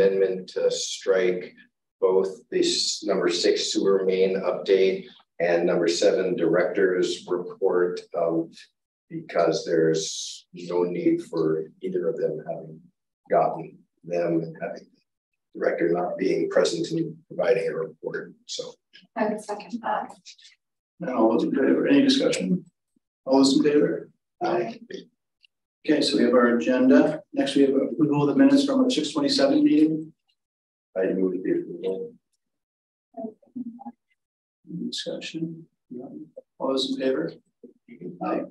amendment to strike both this number six sewer main update and number seven director's report um, because there's no need for either of them having gotten them and having the director not being present and providing a report. So I would second that. And all those in favor, any discussion? All those in favor? Aye. Okay, so we have our agenda. Next, we have approval of the minutes from our six twenty-seven meeting. I move the approval. Discussion. All those in favor? Aye.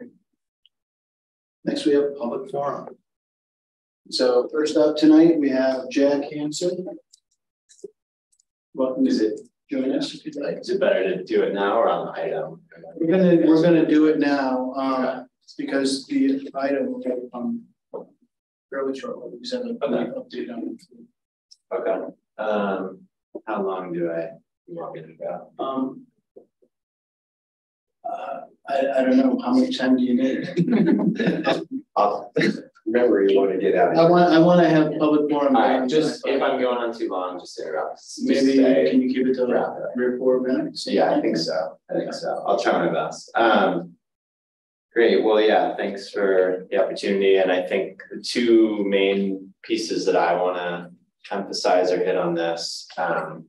Next, we have public forum. So first up tonight, we have Jack Hanson. Welcome to join us if you'd like. Is it better to do it now or on the item? We're gonna, we're gonna do it now, um, because the item will get, um, fairly shortly, we just have an Okay. update on it. Okay. Um, how long do I want me to go? Um. Uh, I, I don't know, how much time do you need? I'll- Remember, you want to get out. I want, I wanna have public forum. Right, just if I'm going on too long, just interrupt. Just Maybe, say- can you keep it to Wrap three or four minutes? Yeah, I think so. I think so. I'll try my best. Um. Great. Well, yeah, thanks for the opportunity. And I think the two main pieces that I want to emphasize or hit on this. Um.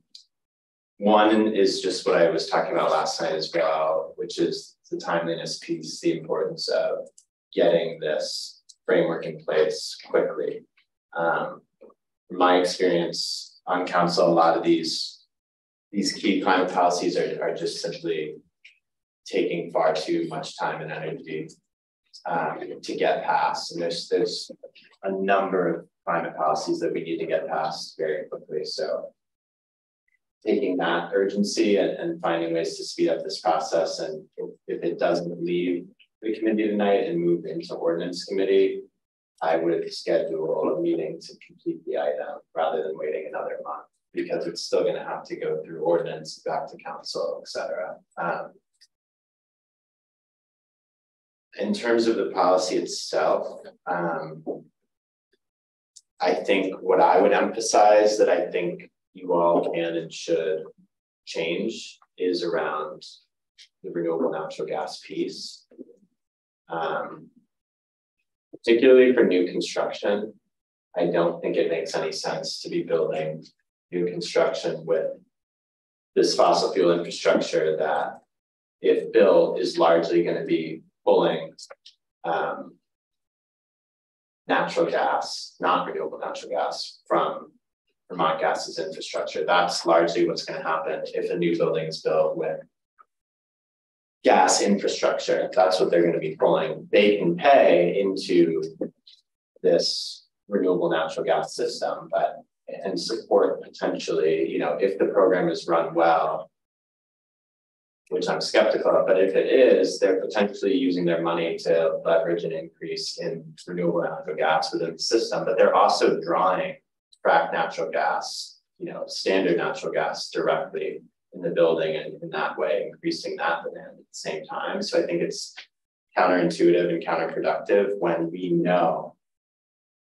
One is just what I was talking about last night as well, which is the timeliness piece, the importance of getting this framework in place quickly. Um, from my experience on council, a lot of these these key climate policies are, are just simply taking far too much time and energy um, to get passed. And there's there's a number of climate policies that we need to get passed very quickly. So taking that urgency and, and finding ways to speed up this process. And if, if it doesn't leave the committee tonight and move into ordinance committee, I would schedule a meeting to complete the item rather than waiting another month because it's still going to have to go through ordinance, back to council, et cetera. Um, in terms of the policy itself, um, I think what I would emphasize that I think you all can and should change is around the renewable natural gas piece. Um, particularly for new construction, I don't think it makes any sense to be building new construction with this fossil fuel infrastructure that, if built, is largely going to be pulling um, natural gas, not renewable natural gas, from Vermont Gas's infrastructure. That's largely what's going to happen if a new building is built with gas infrastructure. That's what they're going to be pulling. They can pay into this renewable natural gas system, but and support potentially, you know, if the program is run well, which I'm skeptical of, but if it is, they're potentially using their money to leverage an increase in renewable natural gas within the system, but they're also drawing frac natural gas, you know, standard natural gas directly in the building and in that way increasing that demand at the same time. So I think it's counterintuitive and counterproductive when we know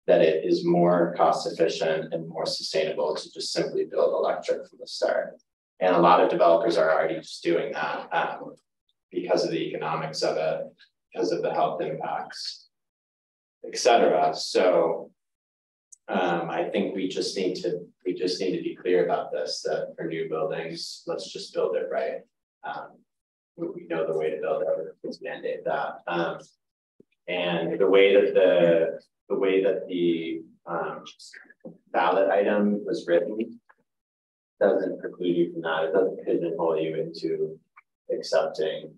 that it is more cost efficient and more sustainable to just simply build electric from the start. And a lot of developers are already just doing that um, because of the economics of it, because of the health impacts, et cetera. So um, I think we just need to we just need to be clear about this. That for new buildings, let's just build it right. Um, we, know the way to build it. Let's mandate that. Um, and the way that the the way that the um, ballot item was written doesn't preclude you from that. It doesn't pigeonhole you into accepting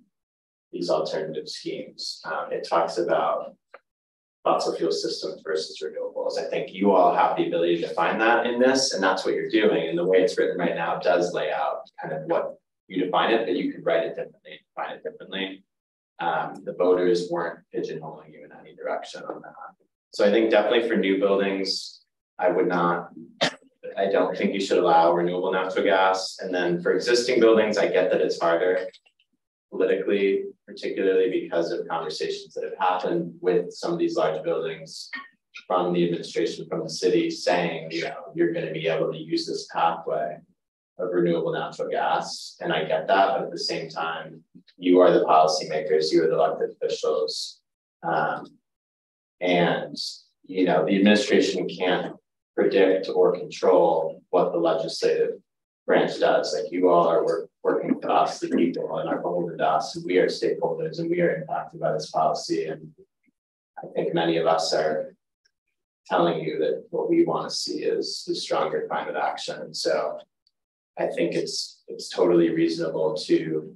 these alternative schemes. Um, it talks about fossil fuel systems versus renewables. I think you all have the ability to find that in this, and that's what you're doing. And the way it's written right now does lay out kind of what you define it, but you could write it differently, define it differently. Um, the voters weren't pigeonholing you in any direction on that. So I think definitely for new buildings, I would not, I don't think you should allow renewable natural gas. And then for existing buildings, I get that it's harder politically, particularly because of conversations that have happened with some of these large buildings from the administration, from the city saying, you know, you're gonna be able to use this pathway of renewable natural gas. And I get that, but at the same time, you are the policymakers, you are the elected officials. Um, and, you know, the administration can't predict or control what the legislative branch does. Like you all are work, working with us, the people, and are beholden to us, we are stakeholders and we are impacted by this policy. And I think many of us are telling you that what we want to see is, is stronger climate action. So I think it's it's totally reasonable to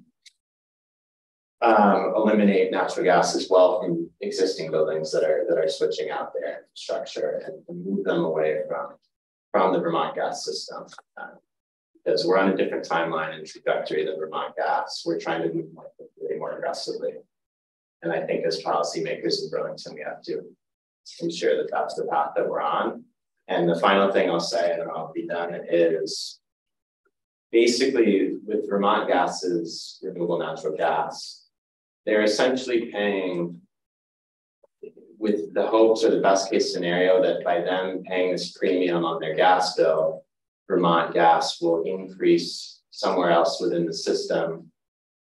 um, eliminate natural gas as well from existing buildings that are that are switching out their infrastructure and, and move them away from from the Vermont gas system. Um, because we're on a different timeline and trajectory than Vermont gas. We're trying to move more quickly, more aggressively. And I think as policymakers in Burlington, we have to ensure that that's the path that we're on. And the final thing I'll say, and then I'll be done, is basically with Vermont Gas's renewable natural gas, they're essentially paying with the hopes or the best case scenario that by them paying this premium on their gas bill, Vermont Gas will increase somewhere else within the system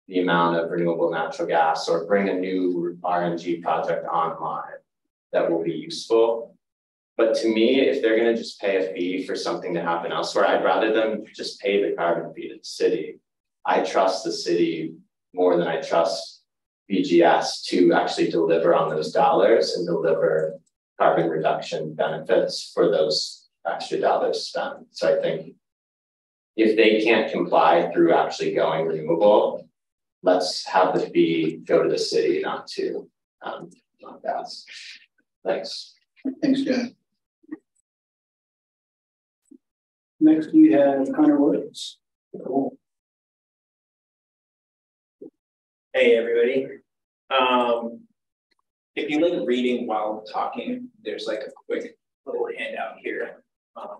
the amount of renewable natural gas or bring a new RNG project online that will be useful. But to me, if they're going to just pay a fee for something to happen elsewhere, I'd rather them just pay the carbon fee to the city. I trust the city more than I trust VGS to actually deliver on those dollars and deliver carbon reduction benefits for those extra dollars spent. So I think if they can't comply through actually going renewable, let's have the fee go to the city, not to um, not gas. Thanks. Thanks, Jack. Next, we have Connor Woods. Hey, everybody. Um, if you like reading while talking, there's like a quick little handout here. Um,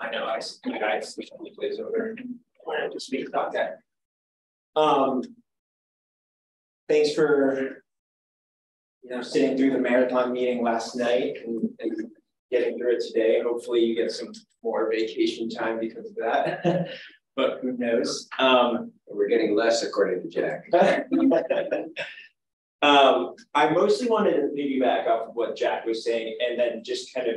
I know I, my guy usually plays over wanted to speak about that. Um, thanks for you know sitting through the marathon meeting last night and, and getting through it today. Hopefully you get some more vacation time because of that. but who knows? Um, We're getting less according to Jack. um, I mostly wanted to piggyback off of what Jack was saying and then just kind of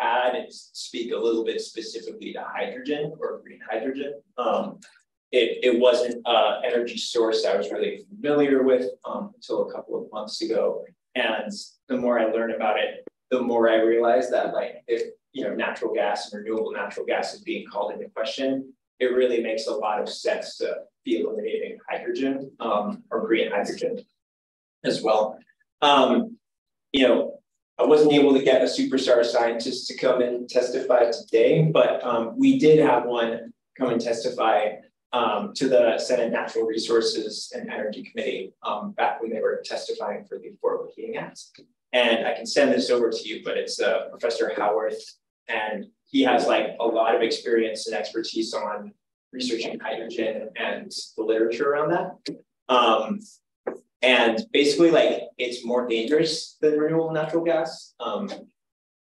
add and speak a little bit specifically to hydrogen or green hydrogen. Um, it, it wasn't an energy source I was really familiar with um, until a couple of months ago. And the more I learn about it, the more I realize that like if you know natural gas and renewable natural gas is being called into question, it really makes a lot of sense to be eliminating hydrogen um, or green hydrogen as well. Um, you know, I wasn't able to get a superstar scientist to come and testify today, but um, we did have one come and testify um, to the Senate Natural Resources and Energy Committee um, back when they were testifying for the Affordable Heating Act. And I can send this over to you, but it's uh, Professor Howarth, and he has like a lot of experience and expertise on researching hydrogen and the literature around that. Um, and basically, like it's more dangerous than renewable natural gas. Um,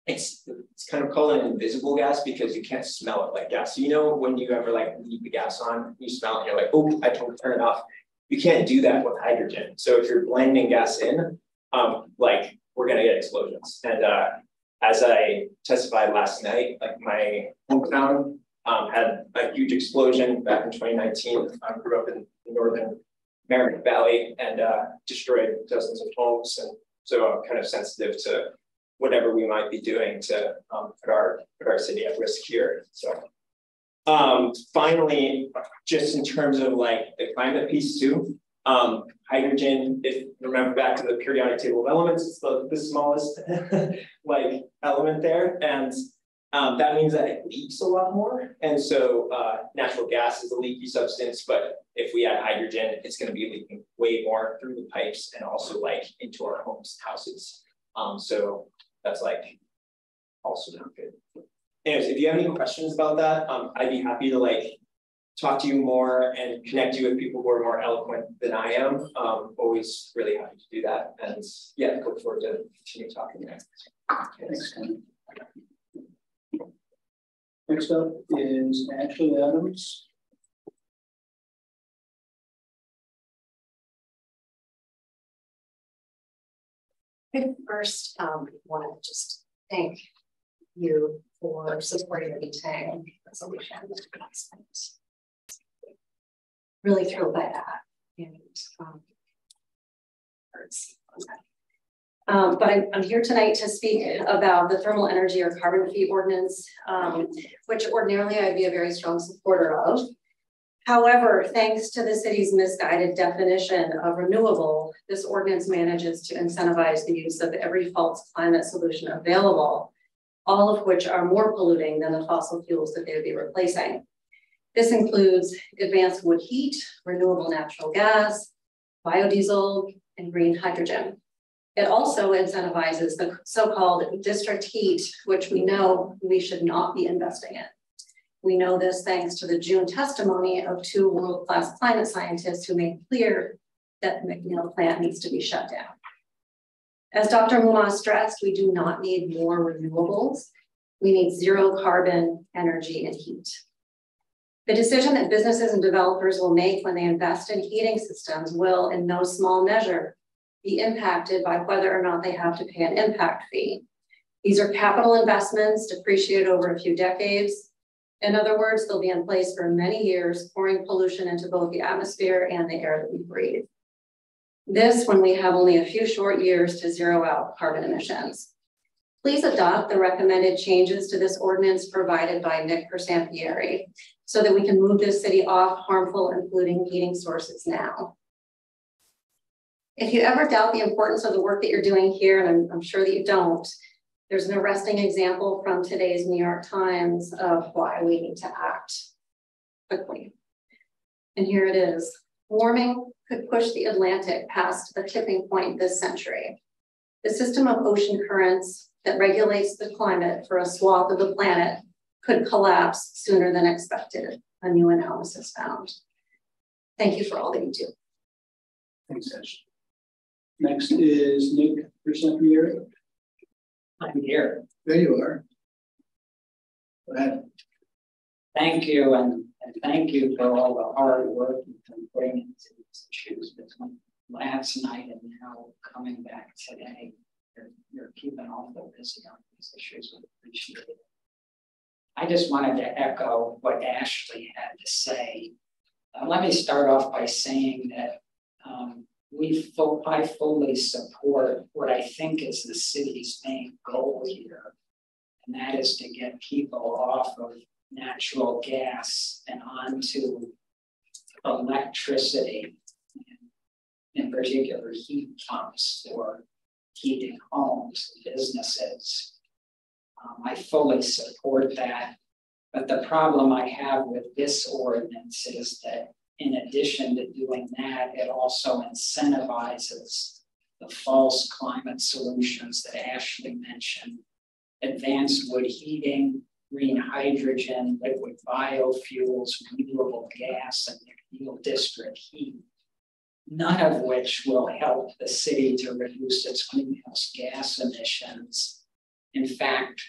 it's it's kind of called an invisible gas because you can't smell it like gas. So you know when you ever like leave the gas on, you smell it, you're like, oh, I told turn it off. You can't do that with hydrogen. So if you're blending gas in, um, like we're gonna get explosions. And uh, as I testified last night, like my hometown um, had a huge explosion back in 2019. I grew up in the northern Merrimack Valley and uh, destroyed dozens of homes. And so I'm kind of sensitive to whatever we might be doing to um, put our put our city at risk here. So um, finally, just in terms of like the climate piece too, um, hydrogen, if remember back to the periodic table of elements, it's the, the smallest like element there. And um, that means that it leaks a lot more. And so uh, natural gas is a leaky substance, but if we add hydrogen, it's going to be leaking way more through the pipes and also like into our homes, houses. Um, so that's like also not good. Anyways, if you have any questions about that, um, I'd be happy to like talk to you more and connect you with people who are more eloquent than I am. Um, always really happy to do that. And yeah, look forward to continue talking next. Thanks, Ken. Next up is Ashley Adams. I first um, want to just thank you for supporting the TANG resolution. Really thrilled by that. And um, um, but I'm, I'm, here tonight to speak about the thermal energy or carbon fee ordinance, um, which ordinarily I'd be a very strong supporter of. However, thanks to the city's misguided definition of renewable, this ordinance manages to incentivize the use of every false climate solution available, all of which are more polluting than the fossil fuels that they would be replacing. This includes advanced wood heat, renewable natural gas, biodiesel, and green hydrogen. It also incentivizes the so-called district heat, which we know we should not be investing in. We know this thanks to the June testimony of two world-class climate scientists who made clear that the McNeil plant needs to be shut down. As Dr. Moomaw stressed, we do not need more renewables. We need zero carbon energy and heat. The decision that businesses and developers will make when they invest in heating systems will, in no small measure, be impacted by whether or not they have to pay an impact fee. These are capital investments depreciated over a few decades in other words, they'll be in place for many years, pouring pollution into both the atmosphere and the air that we breathe. This when we have only a few short years to zero out carbon emissions. Please adopt the recommended changes to this ordinance provided by Nick Persampieri so that we can move this city off harmful and polluting heating sources now. If you ever doubt the importance of the work that you're doing here, and I'm, I'm sure that you don't, there's an arresting example from today's New York Times of why we need to act quickly. And here it is. Warming could push the Atlantic past a tipping point this century. The system of ocean currents that regulates the climate for a swath of the planet could collapse sooner than expected, a new analysis found. Thank you for all that you do. Thanks, Ash. Next is Nick Persampieri. I'm here. There you are. Go ahead. Thank you, and, and thank you for all the hard work you've been putting into these issues between last night and now coming back today. You're, you're keeping awful busy on these issues. I just wanted to echo what Ashley had to say. Uh, let me start off by saying that um, we full, I fully support what I think is the city's main goal here, and that is to get people off of natural gas and onto electricity, in particular heat pumps for heating homes businesses. Um, I fully support that. But the problem I have with this ordinance is that in addition to doing that, it also incentivizes the false climate solutions that Ashley mentioned, advanced wood heating, green hydrogen, liquid biofuels, renewable gas, and McNeil district heat, none of which will help the city to reduce its greenhouse gas emissions. In fact,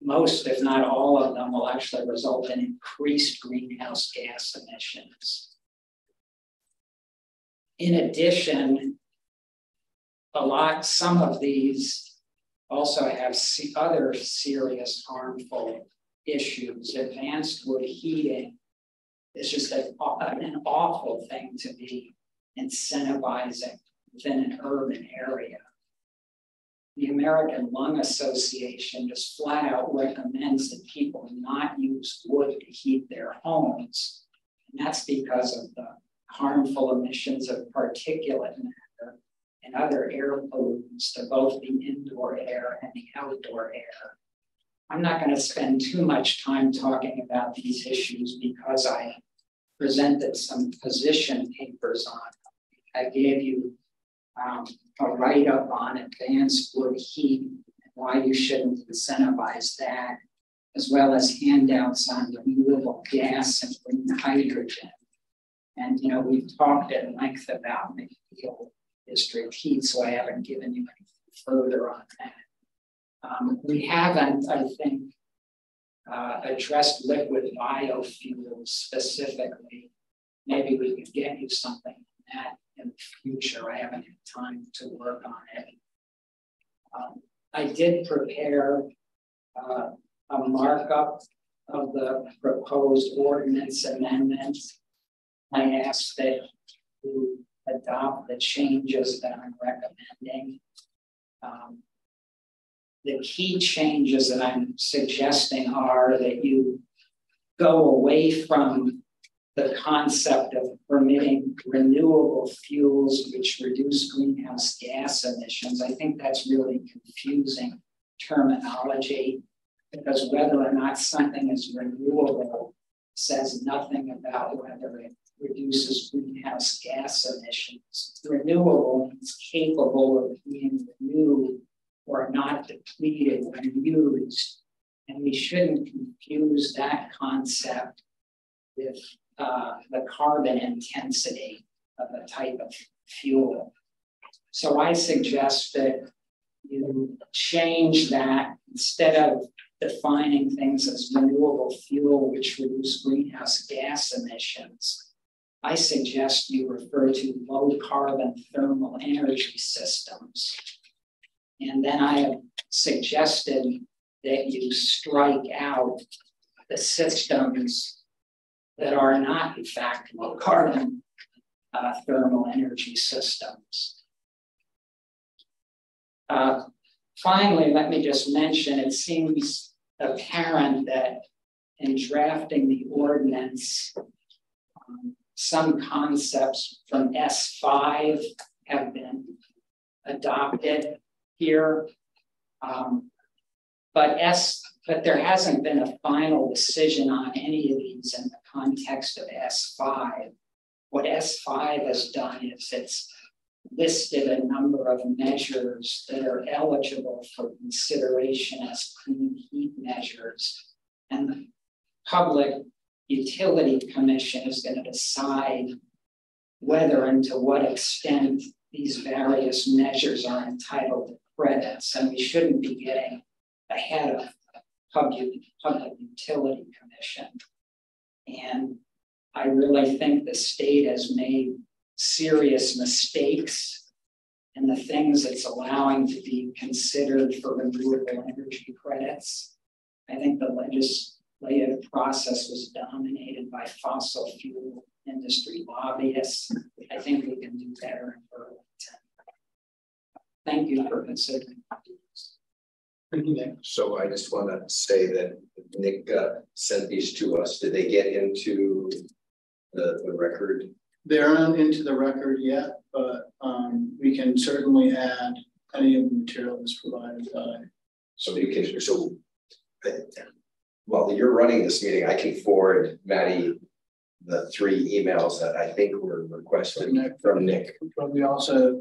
most, if not all of them, will actually result in increased greenhouse gas emissions. In addition, a lot, some of these also have other serious harmful issues. Advanced wood heating is just an awful thing to be incentivizing within an urban area the American Lung Association just flat out recommends that people not use wood to heat their homes. And that's because of the harmful emissions of particulate matter and other air pollutants to both the indoor air and the outdoor air. I'm not going to spend too much time talking about these issues because I presented some position papers on. I gave you um, a write up on advanced wood heat and why you shouldn't incentivize that, as well as handouts on renewable gas and green hydrogen. And you know, we've talked at length about McNeil district heat, so I haven't given you anything further on that. Um, we haven't, I think, uh, addressed liquid biofuels specifically. Maybe we could get you something on that in the future. I haven't had time to work on it. Um, I did prepare uh, a markup of the proposed ordinance amendment. I asked that you adopt the changes that I'm recommending. Um, the key changes that I'm suggesting are that you go away from the concept of permitting renewable fuels which reduce greenhouse gas emissions. I think that's really confusing terminology because whether or not something is renewable says nothing about whether it reduces greenhouse gas emissions. Renewable means capable of being renewed or not depleted when used. And we shouldn't confuse that concept with uh, the carbon intensity of a type of fuel. So I suggest that you change that instead of defining things as renewable fuel which reduce greenhouse gas emissions. I suggest you refer to low carbon thermal energy systems. And then I have suggested that you strike out the systems that are not, in fact, low carbon uh, thermal energy systems. Uh, finally, let me just mention it seems apparent that in drafting the ordinance, um, some concepts from S5 have been adopted here. Um, but S, but there hasn't been a final decision on any of these in the context of S5. What S5 has done is it's listed a number of measures that are eligible for consideration as clean heat measures. And the Public Utility Commission is going to decide whether and to what extent these various measures are entitled to credits, and we shouldn't be getting ahead of the Public, Public Utility Commission. And I really think the state has made serious mistakes in the things it's allowing to be considered for renewable energy credits. I think the legislative process was dominated by fossil fuel industry lobbyists. I think we can do better. Thank you for considering. Thank you, Nick. So I just want to say that Nick uh, sent these to us. Did they get into the, the record? They aren't into the record yet, but um, we can certainly add any of the material that's provided by. So you can, so while you're running this meeting, I can forward Maddie the three emails that I think were requested from Nick. From Nick. But we also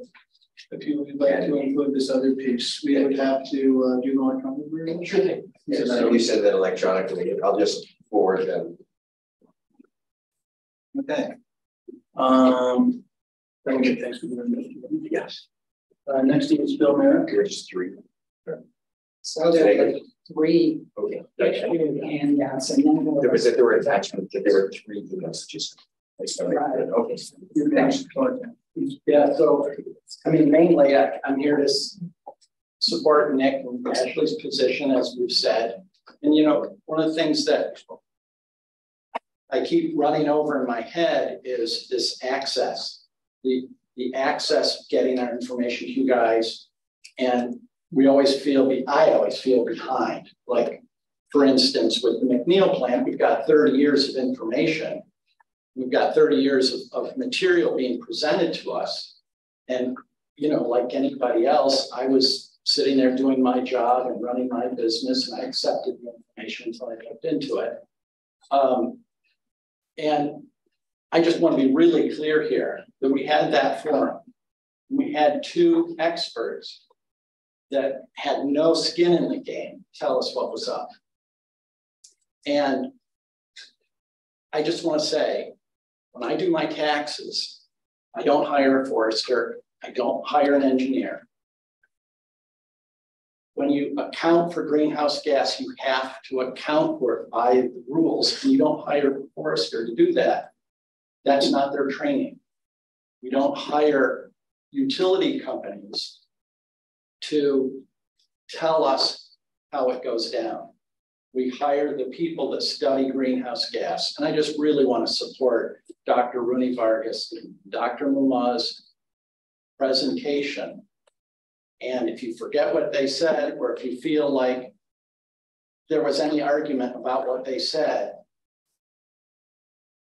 if you would like to include this other piece, we would have to uh, do the electronic version. Sure thing. Yeah, so you said that electronically. I'll just forward them. Okay. Um, thank you. Thanks for doing this. Yes. Uh, next is Bill Merrick. Here's three. So there were three okay. handouts, and then there was that there were attachments. There were three messages. Right. Okay. Yeah, so I mean, mainly I, am here to support Nick and Ashley's position, as we've said. And you know, one of the things that I keep running over in my head is this access, the the access getting our information to you guys. And we always feel, be, I always feel behind. Like, for instance, with the McNeil plant, we've got 30 years of information we've got 30 years of, of material being presented to us. And, you know, like anybody else, I was sitting there doing my job and running my business, and I accepted the information until I looked into it. Um, and I just want to be really clear here that we had that forum. We had two experts that had no skin in the game tell us what was up. And I just want to say when I do my taxes, I don't hire a forester, I don't hire an engineer. when you account for greenhouse gas, you have to account for it by the rules. And you don't hire a forester to do that. That's not their training. We don't hire utility companies to tell us how it goes down. We hire the people that study greenhouse gas. And I just really want to support Dr. Rooney-Varga's, Dr. Moomaw's presentation. And if you forget what they said, or if you feel like there was any argument about what they said,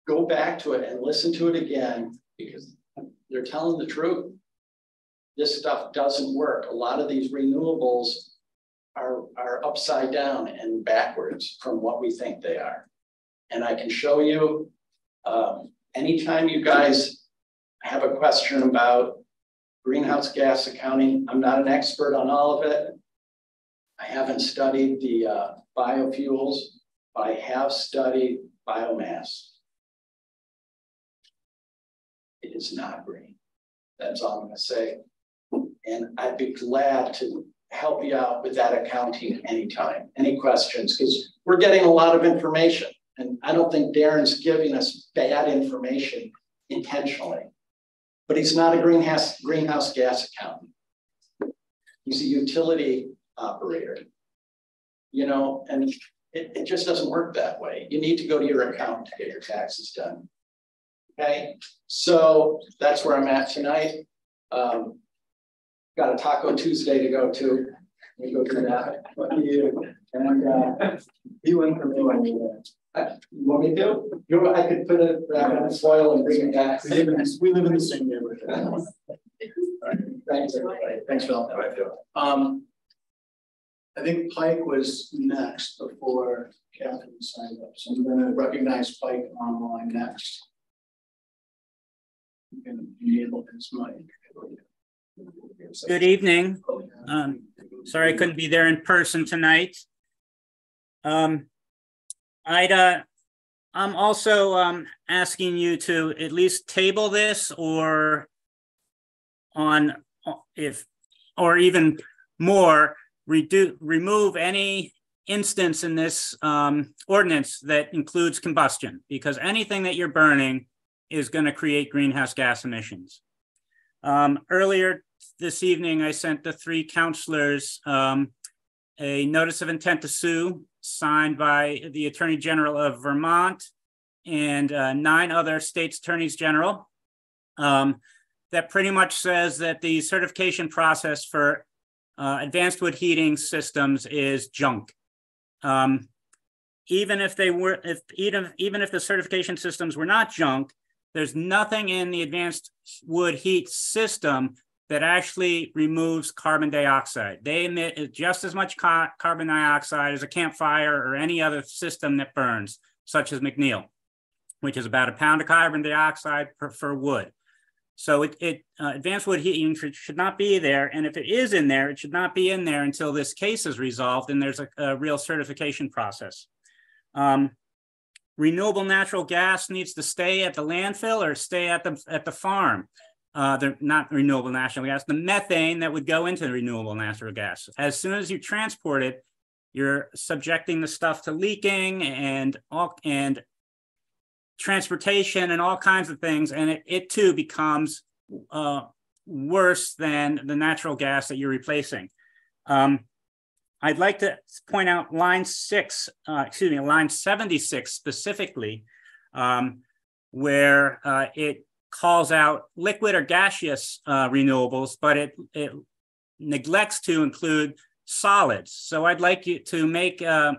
go back to it and listen to it again because they're telling the truth. This stuff doesn't work. A lot of these renewables are, are upside down and backwards from what we think they are. And I can show you um, anytime you guys have a question about greenhouse gas accounting, I'm not an expert on all of it. I haven't studied the uh, biofuels, but I have studied biomass. It is not green. That's all I'm going to say. And I'd be glad to help you out with that accounting anytime. Any questions? Because we're getting a lot of information. And I don't think Darren's giving us bad information intentionally. But he's not a greenhouse, greenhouse gas accountant. He's a utility operator. You know, and it, it just doesn't work that way. You need to go to your accountant to get your taxes done. Okay, so that's where I'm at tonight. Um, got a Taco Tuesday to go to. We go through that. What you and uh, you and for me when you you want me to? You I could put it uh, in soil and bring it back. We live in, we live in the same neighborhood. right. Thanks, everybody. Thanks, Phil. Um, I think Pike was next before Catherine signed up. So I'm going to recognize Pike online next. I'm You can enable his mic. Good evening. Um, sorry I couldn't be there in person tonight. Um, I'd, uh, I'm also um, asking you to at least table this or on if or even more reduce remove any instance in this um, ordinance that includes combustion because anything that you're burning is going to create greenhouse gas emissions. Um, earlier this evening, I sent the three counselors um, a notice of intent to sue signed by the Attorney General of Vermont and uh, nine other states attorneys general um, that pretty much says that the certification process for uh, advanced wood heating systems is junk. Um, even if they were, if even even if the certification systems were not junk, there's nothing in the advanced wood heat system that actually removes carbon dioxide. They emit just as much ca carbon dioxide as a campfire or any other system that burns, such as McNeil, which is about a pound of carbon dioxide per, for wood. So it, it uh, advanced wood heating should, should, not be there. And if it is in there, it should not be in there until this case is resolved and there's a, a real certification process. Um, renewable natural gas needs to stay at the landfill or stay at the, at the farm uh, they're not renewable natural gas, the methane that would go into the renewable natural gas. As soon as you transport it, you're subjecting the stuff to leaking and all and transportation and all kinds of things, and it, it too becomes uh, worse than the natural gas that you're replacing. Um, I'd like to point out line six, uh, excuse me, line 76 specifically, um, where uh, it calls out liquid or gaseous uh, renewables, but it, it neglects to include solids. So I'd like you to make uh,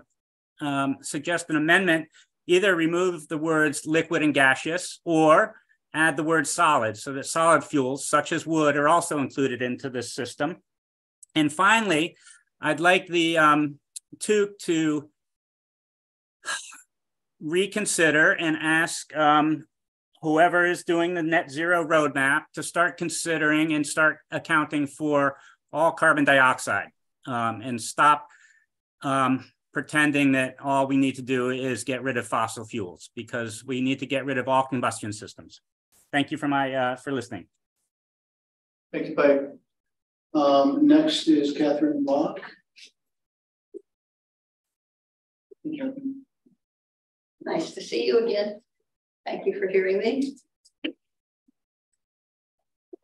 um, suggest an amendment, either remove the words liquid and gaseous or add the word solid so that solid fuels such as wood are also included into this system. And finally, I'd like the um, to to reconsider and ask um, whoever is doing the net zero roadmap to start considering and start accounting for all carbon dioxide um, and stop um, pretending that all we need to do is get rid of fossil fuels because we need to get rid of all combustion systems. Thank you for my uh, for listening. Thank you, Pike. Um, next is Catherine Block. Nice to see you again. Thank you for hearing me.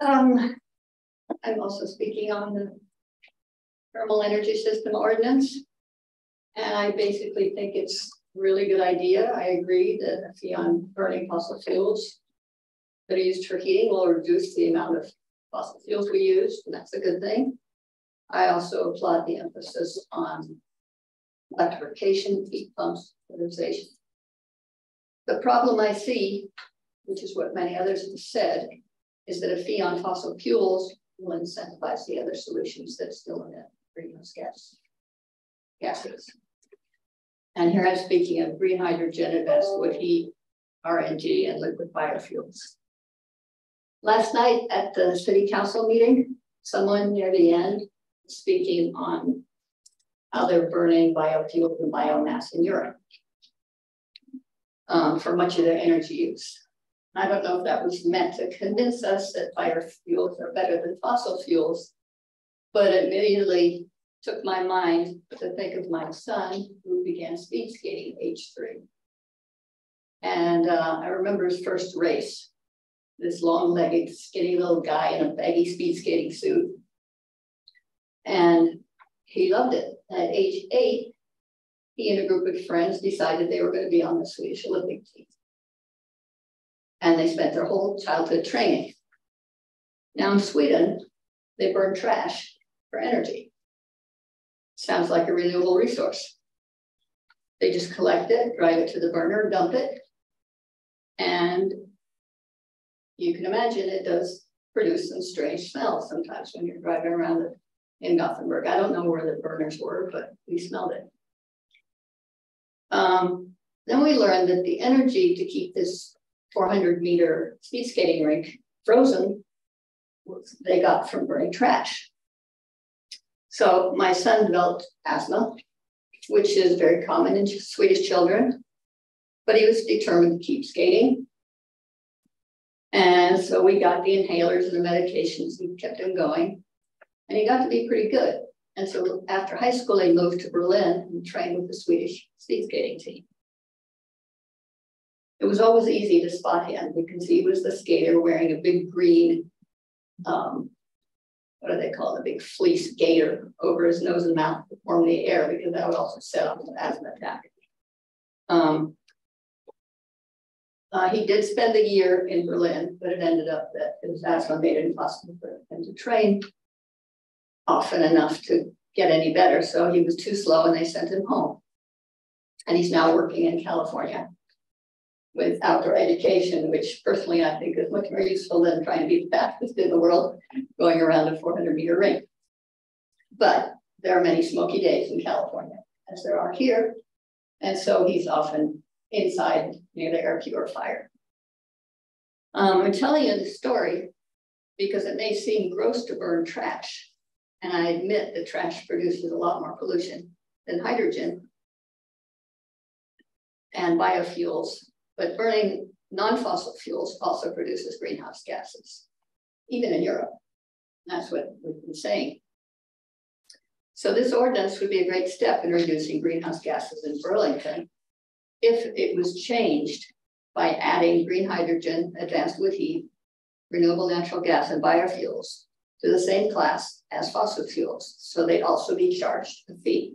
Um, I'm also speaking on the thermal energy system ordinance. And I basically think it's a really good idea. I agree that a fee on burning fossil fuels that are used for heating will reduce the amount of fossil fuels we use, and that's a good thing. I also applaud the emphasis on electrification, heat pumps, modernization. The problem I see, which is what many others have said, is that a fee on fossil fuels will incentivize the other solutions that still emit greenhouse gas gases. And here I'm speaking of green hydrogen, advanced wood heat, RNG, and liquid biofuels. Last night at the city council meeting, someone near the end speaking on how they're burning biofuels and biomass in Europe um, for much of their energy use. I don't know if that was meant to convince us that biofuels are better than fossil fuels, but it immediately took my mind to think of my son who began speed skating age three. And uh, I remember his first race, this long-legged, skinny little guy in a baggy speed skating suit. And he loved it. At age eight, he and a group of friends decided they were going to be on the Swedish Olympic team. And they spent their whole childhood training. Now in Sweden, they burn trash for energy. Sounds like a renewable resource. They just collect it, drive it to the burner, dump it. And you can imagine it does produce some strange smells sometimes when you're driving around in Gothenburg. I don't know where the burners were, but we smelled it. Um, then we learned that the energy to keep this 400 meter speed skating rink frozen they got from burning trash. So my son developed asthma, which is very common in Swedish children, but he was determined to keep skating. And so we got the inhalers and the medications and kept him going. And he got to be pretty good. And so after high school, he moved to Berlin and trained with the Swedish speed skating team. It was always easy to spot him because he was the skater wearing a big green um, what do they call it, a big fleece gaiter over his nose and mouth to form the air because that would also set off an asthma attack. Um, uh, he did spend a year in Berlin, but it ended up that his asthma made it impossible for him to train often enough to get any better. So he was too slow and they sent him home. And he's now working in California with outdoor education, which personally I think is much more useful than trying to be the fastest in the world going around a 400 meter ring. But there are many smoky days in California, as there are here. And so he's often inside near the air purifier. Um, I'm telling you this story because it may seem gross to burn trash. And I admit that trash produces a lot more pollution than hydrogen and biofuels but burning non-fossil fuels also produces greenhouse gases, even in Europe. That's what we've been saying. So this ordinance would be a great step in reducing greenhouse gases in Burlington if it was changed by adding green hydrogen, advanced wood heat, renewable natural gas, and biofuels to the same class as fossil fuels. So they'd also be charged a fee.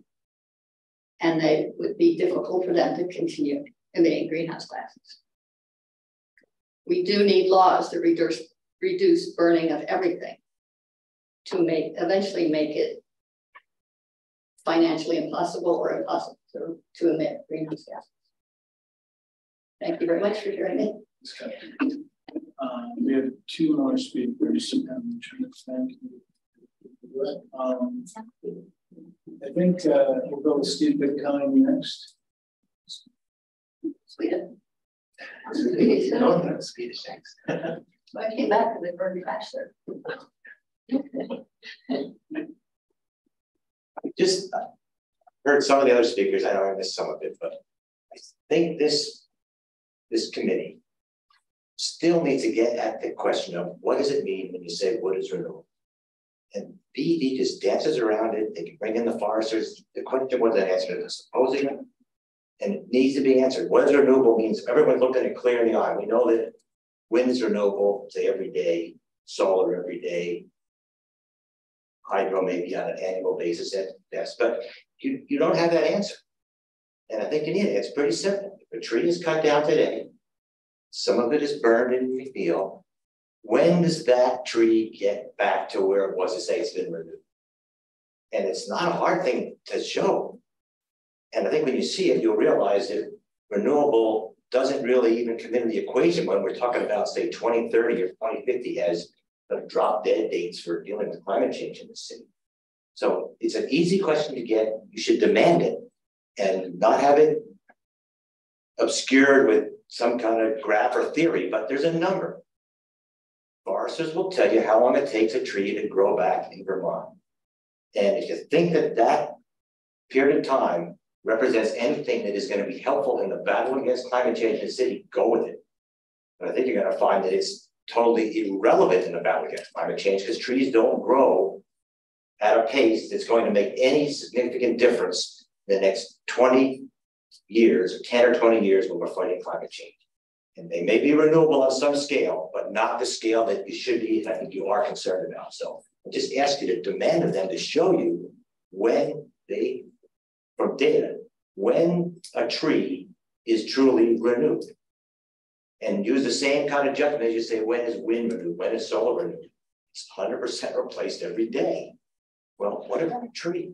And they would be difficult for them to continue emitting greenhouse gases. We do need laws to reduce, reduce burning of everything to make eventually make it financially impossible or impossible to, to emit greenhouse gases. Thank you very much for hearing me. We have two more speakers. Trying to Um, I think uh, we'll go with Steve Bitcoin next. Sweden. Swedish. No, no, Swedish thanks. I came back and they burned trash there. Just uh, heard some of the other speakers. I know I missed some of it, but I think this this committee still need to get at the question of what does it mean when you say what is renewable? And BED just dances around it. They can bring in the foresters. The question wasn't answered. Supposing And it needs to be answered. What is renewable means? Everyone looked at it clear in the eye. We know that wind is renewable, say every day, solar every day. Hydro maybe on an annual basis at best, but you, you don't have that answer. And I think you need it. It's pretty simple. If a tree is cut down today, some of it is burned in McNeil. When does that tree get back to where it was to say it's been removed? And it's not a hard thing to show. And I think when you see it, you'll realize that renewable doesn't really even come into the equation when we're talking about, say, 2030 or 2050 as the drop dead dates for dealing with climate change in the city. So it's an easy question to get. You should demand it and not have it obscured with some kind of graph or theory, but there's a number. Foresters will tell you how long it takes a tree to grow back in Vermont. And if you think that that period of time represents anything that is going to be helpful in the battle against climate change in the city, go with it. But I think you're going to find that it's totally irrelevant in the battle against climate change because trees don't grow at a pace that's going to make any significant difference in the next 20 years, or 10 or 20 years when we're fighting climate change. And they may be renewable on some scale, but not the scale that you should be, and I think you are concerned about. So I just ask you to demand of them to show you when they from data when a tree is truly renewed. And use the same kind of judgment as you say, when is wind renewed? When is solar renewed? It's 100% replaced every day. Well, what about a tree?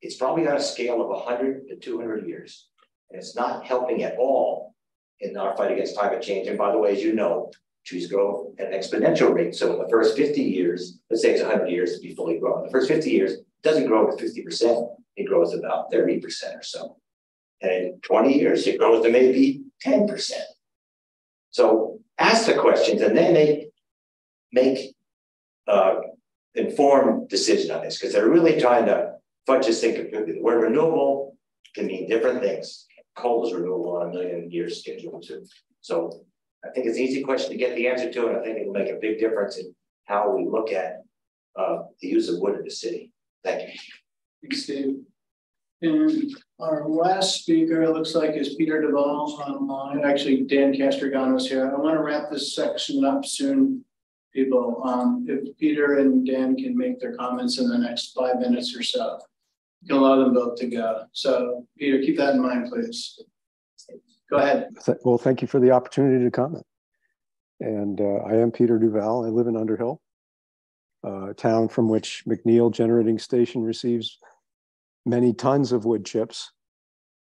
It's probably on a scale of 100 to 200 years. And it's not helping at all in our fight against climate change. And by the way, as you know, trees grow at an exponential rate. So in the first 50 years, let's say it's 100 years to be fully grown. The first 50 years, doesn't grow at 50% it grows about 30% or so. And in 20 years, it grows to maybe 10%. So ask the questions and then they make uh, informed decision on this because they're really trying to fudge this thing completely. The word renewable can mean different things. Coal is renewable on a million years schedule too. So I think it's an easy question to get the answer to, and I think it'll make a big difference in how we look at uh, the use of wood in the city. Thank you. Thanks, Steve. And our last speaker, it looks like, is Peter Duval online. Actually, Dan Castrogano's here. I want to wrap this section up soon, people. Um, if Peter and Dan can make their comments in the next five minutes or so, can allow them both to go. So, Peter, keep that in mind, please. Go ahead. Well, thank you for the opportunity to comment. And uh, I am Peter Duval. I live in Underhill, a town from which McNeil Generating Station receives many tons of wood chips.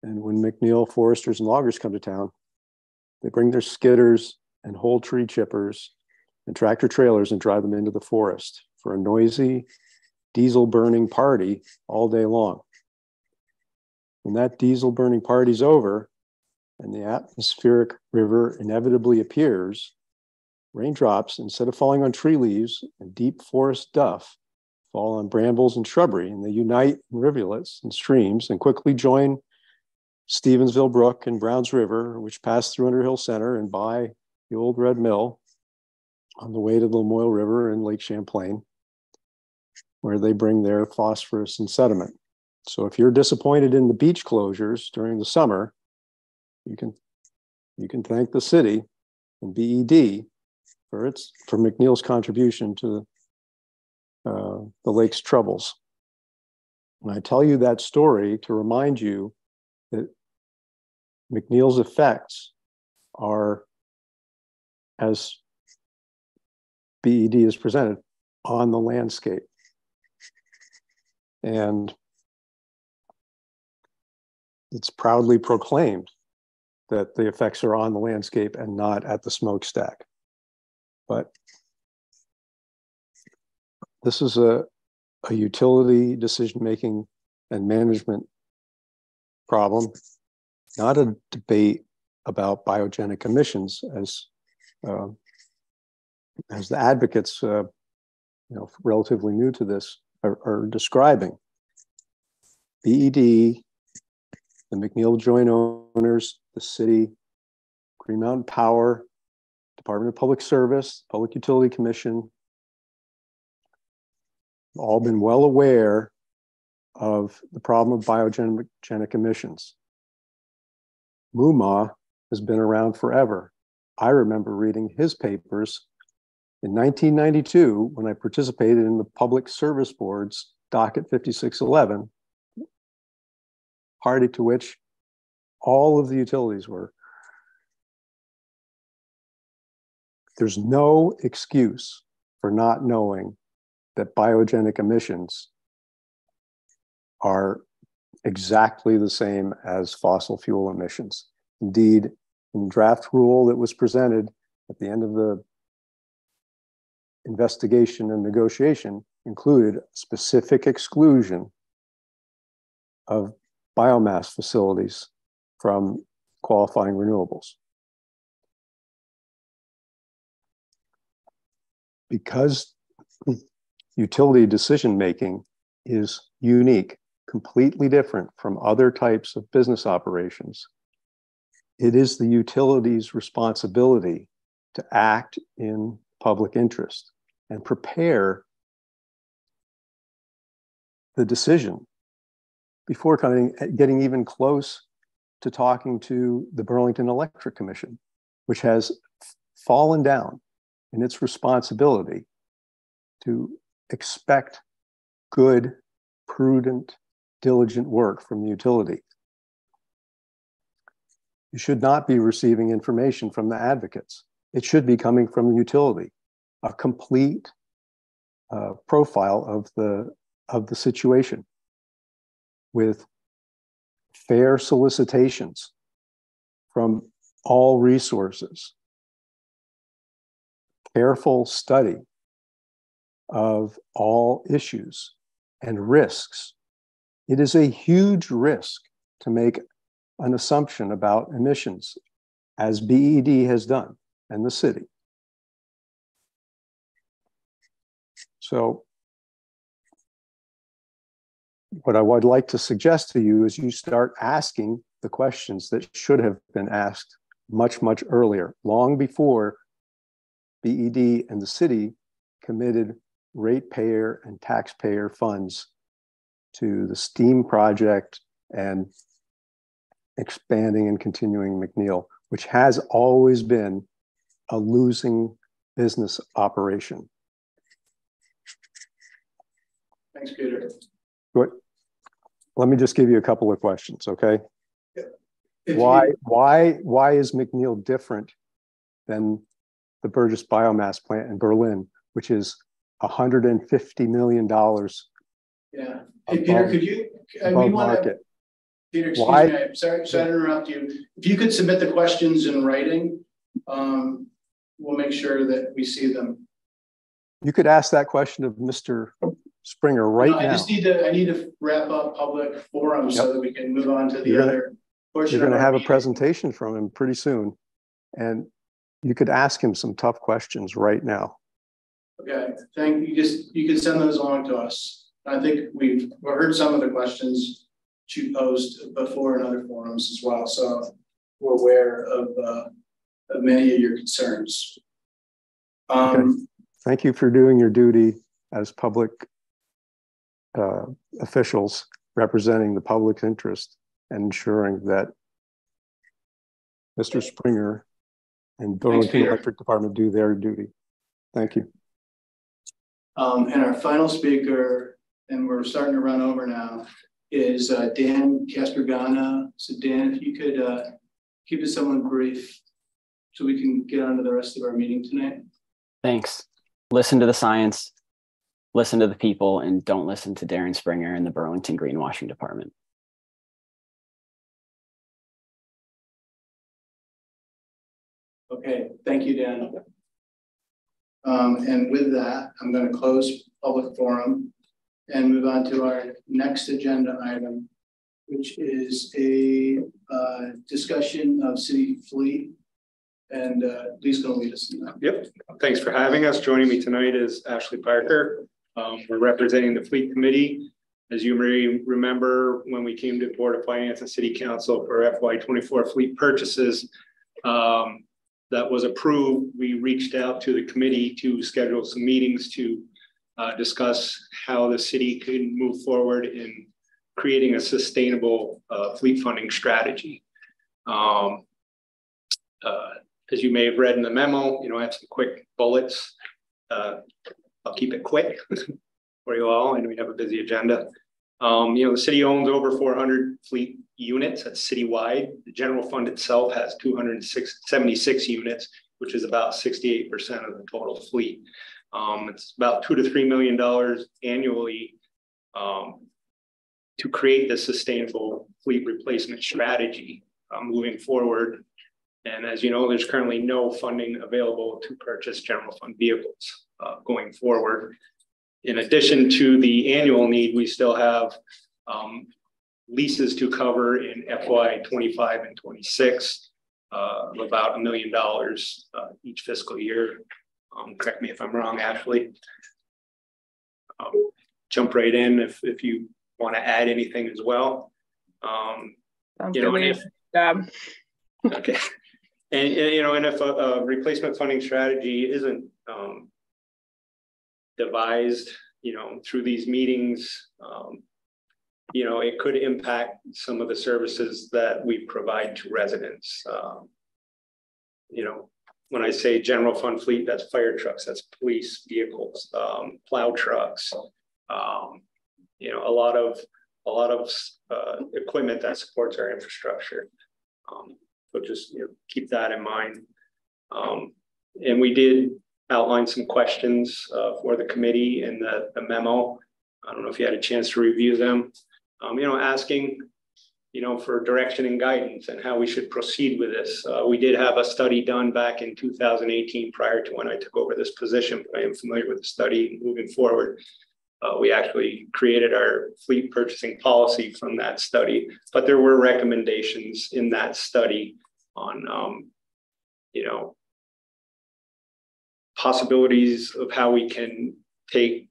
And when McNeil foresters and loggers come to town, they bring their skidders and whole tree chippers and tractor trailers and drive them into the forest for a noisy diesel burning party all day long. When that diesel burning party's over and the atmospheric river inevitably appears, raindrops, instead of falling on tree leaves and deep forest duff, fall on brambles and shrubbery, and they unite in rivulets and streams and quickly join Stevensville Brook and Browns River, which pass through Underhill Center and by the old Red Mill on the way to the Lamoille River and Lake Champlain, where they bring their phosphorus and sediment. So if you're disappointed in the beach closures during the summer, you can you can thank the city and BED for its for McNeil's contribution to uh, the lake's troubles. And I tell you that story to remind you that McNeil's effects are, as BED is presented, on the landscape. And it's proudly proclaimed that the effects are on the landscape and not at the smokestack. But this is a, a utility decision making and management problem, not a debate about biogenic emissions as uh, as the advocates, uh, you know, relatively new to this, are, are describing. BED, the McNeil joint owners, the city, Green Mountain Power, Department of Public Service, Public Utility Commission, all been well aware of the problem of biogenic emissions. Moomaw has been around forever. I remember reading his papers in 1992 when I participated in the Public Service Board's docket 5611, party to which all of the utilities were. There's no excuse for not knowing that biogenic emissions are exactly the same as fossil fuel emissions. Indeed, in draft rule that was presented at the end of the investigation and negotiation included specific exclusion of biomass facilities from qualifying renewables. Because utility decision making is unique, completely different from other types of business operations, it is the utility's responsibility to act in public interest and prepare the decision before coming, getting even close to talking to the Burlington Electric Commission, which has fallen down in its responsibility to expect good, prudent, diligent work from the utility. You should not be receiving information from the advocates. It should be coming from the utility, a complete uh, profile of the of the situation with fair solicitations from all resources, careful study of all issues and risks. It is a huge risk to make an assumption about emissions, as BED has done and the city. So what I would like to suggest to you is you start asking the questions that should have been asked much, much earlier, long before BED and the city committed ratepayer and taxpayer funds to the STEAM project and expanding and continuing McNeil, which has always been a losing business operation. Thanks, Peter. What? Let me just give you a couple of questions, okay? Yeah. Why, why, why is McNeil different than the Burgess biomass plant in Berlin, which is $150 million? Yeah. Hey, Peter, could you, uh, we want to, Peter, excuse Why? me, I'm sorry, sorry to interrupt you. If you could submit the questions in writing, um, we'll make sure that we see them. You could ask that question of Mr. Springer right No, I now. just need to, I need to wrap up public forum so that we can move on to the You're gonna- other portion. You're going to have a presentation from him pretty soon. And you could ask him some tough questions right now. Okay, thank you. Just, you can send those along to us. I think we've we've heard some of the questions you posed before in other forums as well, so we're aware of, uh, of many of your concerns. Um, Thank you for doing your duty as public uh, officials representing the public interest and ensuring that Mr. Springer and Burlington Peter. Electric Department do their duty. Thank you. um, and our final speaker, and we're starting to run over now, is uh, Dan Castrogana. So Dan, if you could uh, keep it somewhat brief so we can get on to the rest of our meeting tonight. Thanks. Listen to the science, listen to the people, and don't listen to Darren Springer and the Burlington Greenwashing Department. Okay, thank you, Dan. Um, and with that, I'm going to close public forum and move on to our next agenda item, which is a uh, discussion of city fleet. And uh, Lee's going to lead us in that. Yep, thanks for having us. Joining me tonight is Ashley Parker. Um, we're representing the Fleet Committee. As you may remember, when we came to Board of Finance and City Council for FY twenty-four fleet purchases, um, that was approved, we reached out to the committee to schedule some meetings to uh, discuss how the city can move forward in creating a sustainable uh, fleet funding strategy. Um, uh, as you may have read in the memo, you know, I have some quick bullets. Uh, I'll keep it quick for you all, and we have a busy agenda. Um, you know, the city owns over 400 fleet units. That's citywide. The general fund itself has 276 units, which is about 68% of the total fleet. Um, it's about two to three million dollars annually um, to create the sustainable fleet replacement strategy uh, moving forward. And as you know, there's currently no funding available to purchase general fund vehicles uh, going forward. In addition to the annual need, we still have um, leases to cover in FY 25 and 26 uh, of about a million dollars uh, each fiscal year. Um, correct me if I'm wrong, Ashley. Um, jump right in if, if you want to add anything as well. Um, you know, if, job. okay. And, and, you know, and if a, a replacement funding strategy isn't um, devised, you know, through these meetings, um, you know, it could impact some of the services that we provide to residents. Um, you know, when I say general fund fleet, that's fire trucks, that's police vehicles, um, plow trucks, um, you know, a lot of a lot of uh, equipment that supports our infrastructure. So just you know, keep that in mind. Um, and we did outline some questions uh, for the committee in the, the, memo. I don't know if you had a chance to review them. Um, you know, asking, you know, for direction and guidance and how we should proceed with this. Uh, we did have a study done back in 2018 prior to when I took over this position, but I am familiar with the study moving forward. Uh, we actually created our fleet purchasing policy from that study, but there were recommendations in that study on, um, you know, possibilities of how we can take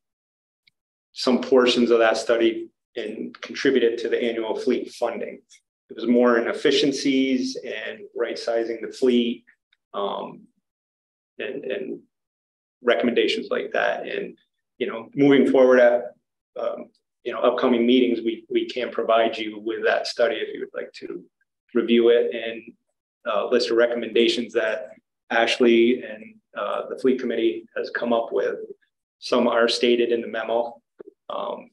some portions of that study and contribute it to the annual fleet funding. It was more in efficiencies and right sizing the fleet um, and, and recommendations like that. And you know, moving forward at um, you know upcoming meetings, we we can provide you with that study if you would like to review it and uh, list of recommendations that Ashley and uh, the fleet committee has come up with. Some are stated in the memo. Um,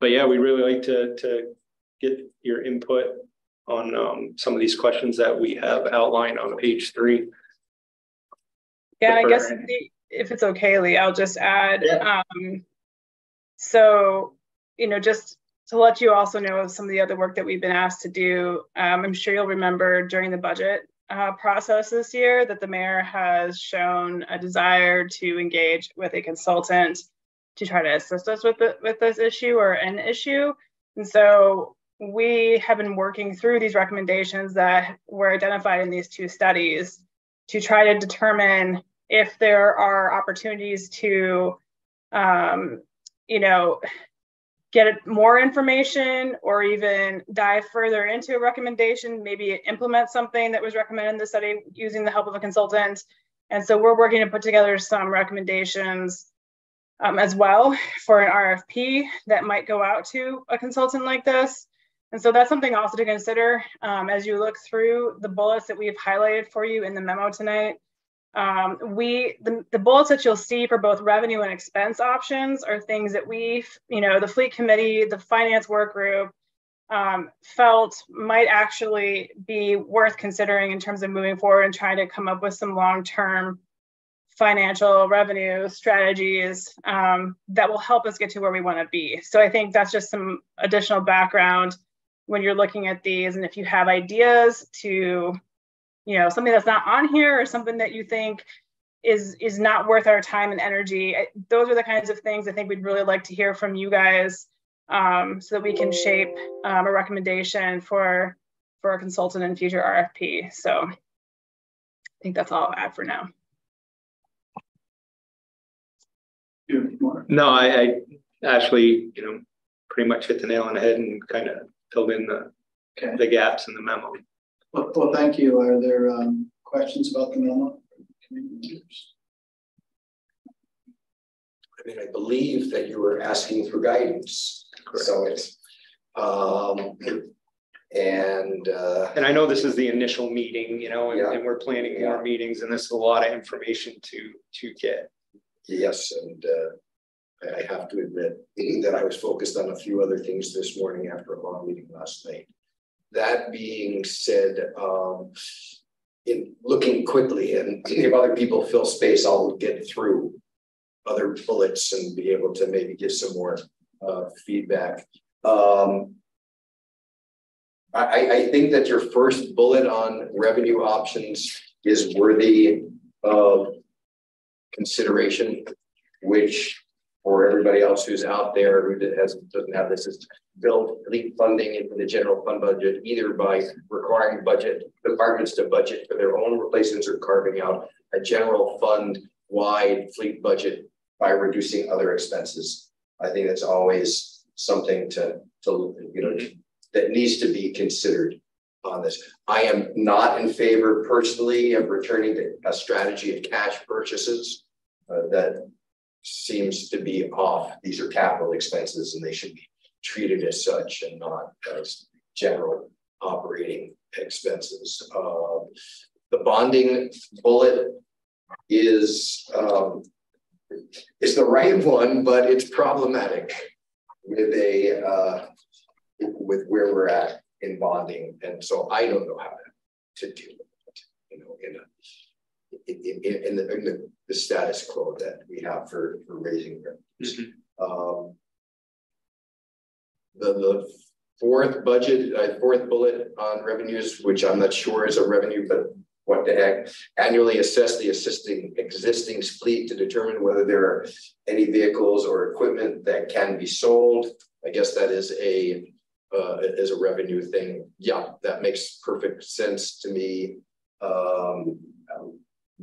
but yeah, we really like to, to get your input on um, some of these questions that we have outlined on page three. Yeah, I guess the, if it's okay, Lee, I'll just add. Yeah. Um, so, you know, just to let you also know of some of the other work that we've been asked to do, um, I'm sure you'll remember during the budget uh, process this year that the mayor has shown a desire to engage with a consultant to try to assist us with the, with this issue or an issue. And so we have been working through these recommendations that were identified in these two studies to try to determine if there are opportunities to, um, you know, get more information or even dive further into a recommendation, maybe implement something that was recommended in the study using the help of a consultant. And so we're working to put together some recommendations um, as well for an RFP that might go out to a consultant like this. And so that's something also to consider um, as you look through the bullets that we've highlighted for you in the memo tonight. Um, we the, the bullets that you'll see for both revenue and expense options are things that we, you know, the fleet committee, the finance work group um, felt might actually be worth considering in terms of moving forward and trying to come up with some long-term financial revenue strategies um, that will help us get to where we want to be. So I think that's just some additional background when you're looking at these. And if you have ideas to you know something that's not on here or something that you think is is not worth our time and energy. Those are the kinds of things i think we'd really like to hear from you guys um, so that we can shape um, a recommendation for for a consultant in future rfp so i think that's all i'll add for now. No i, I actually you know pretty much hit the nail on the head and kind of filled in the okay. the gaps in the memo well, well, thank you. Are there um, questions about the memo? I mean, I believe that you were asking for guidance. Correct. So it's, um, And uh, And I know this is the initial meeting, you know, and, Yeah. and we're planning more meetings and this is a lot of information to, to get. yes, and uh, I- I have to admit that I was focused on a few other things this morning after a long meeting last night. That being said, um, in looking quickly and if other people fill space, I'll get through other bullets and be able to maybe give some more uh, feedback. Um, I, I, I think that your first bullet on revenue options is worthy of consideration, which for everybody else who's out there who has, doesn't have this, is build fleet funding into the general fund budget, either by requiring budget departments to budget for their own replacements or carving out a general fund wide fleet budget by reducing other expenses. I think that's always something to, to, you know, that needs to be considered on this. I am not in favor personally of returning to a strategy of cash purchases. Uh, that seems to be off. These are capital expenses and they should be treated as such and not as general operating expenses. Uh, the bonding bullet is um, is the right one, but it's problematic with a uh, with where we're at in bonding, and so I don't know how to, to deal with it. You know, in a in, in, in, the, in the, the status quo that we have for for raising revenues. Mm-hmm. Um, the the fourth budget, uh, fourth bullet on revenues, which I'm not sure is a revenue, but what the heck, annually assess the assisting existing fleet to determine whether there are any vehicles or equipment that can be sold. I guess that is a uh, is a revenue thing. Yeah, that makes perfect sense to me. Um,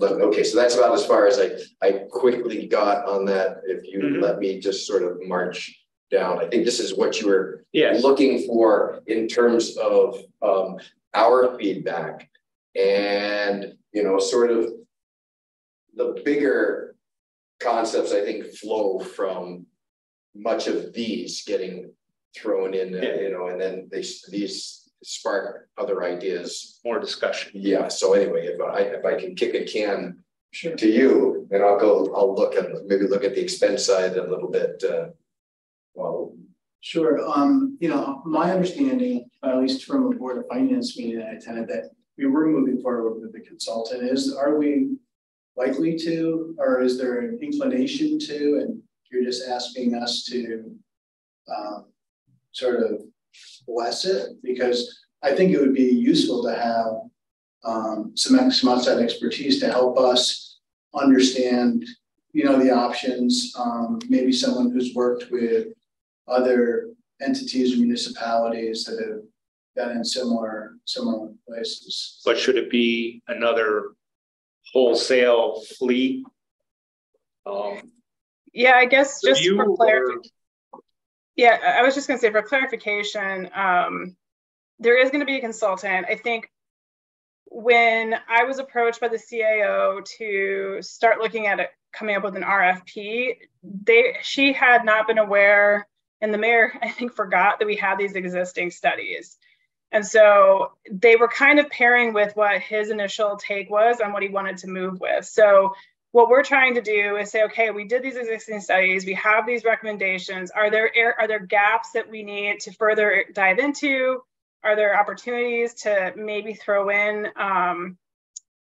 okay, so that's about as far as I I quickly got on that. If you mm -hmm. let me just sort of march down, I think this is what you were yes. looking for in terms of um, our feedback and, you know, sort of the bigger concepts, I think, flow from much of these getting thrown in, yeah. you know, and then they these spark other ideas. More discussion. Yeah. So anyway, if I if I can kick a can sure. to you, then I'll go, I'll look and maybe look at the expense side a little bit. Uh, well, Sure. Um, you know, my understanding, at least from a board of finance meeting I attended, that we were moving forward with the consultant is, are we likely to, or is there an inclination to, and you're just asking us to um, sort of bless it? Because I think it would be useful to have um, some, some outside expertise to help us understand, you know, the options, um, maybe someone who's worked with other entities or municipalities that have been in similar similar places. But should it be another wholesale fleet? Um, yeah, I guess just for clarity. Yeah, I was just going to say for clarification, um, there is going to be a consultant. I think when I was approached by the CAO to start looking at it, coming up with an RFP, they she had not been aware, and the mayor I think forgot that we had these existing studies. And so they were kind of pairing with what his initial take was on what he wanted to move with. So what we're trying to do is say, okay, we did these existing studies, we have these recommendations. Are there are there gaps that we need to further dive into? Are there opportunities to maybe throw in, um,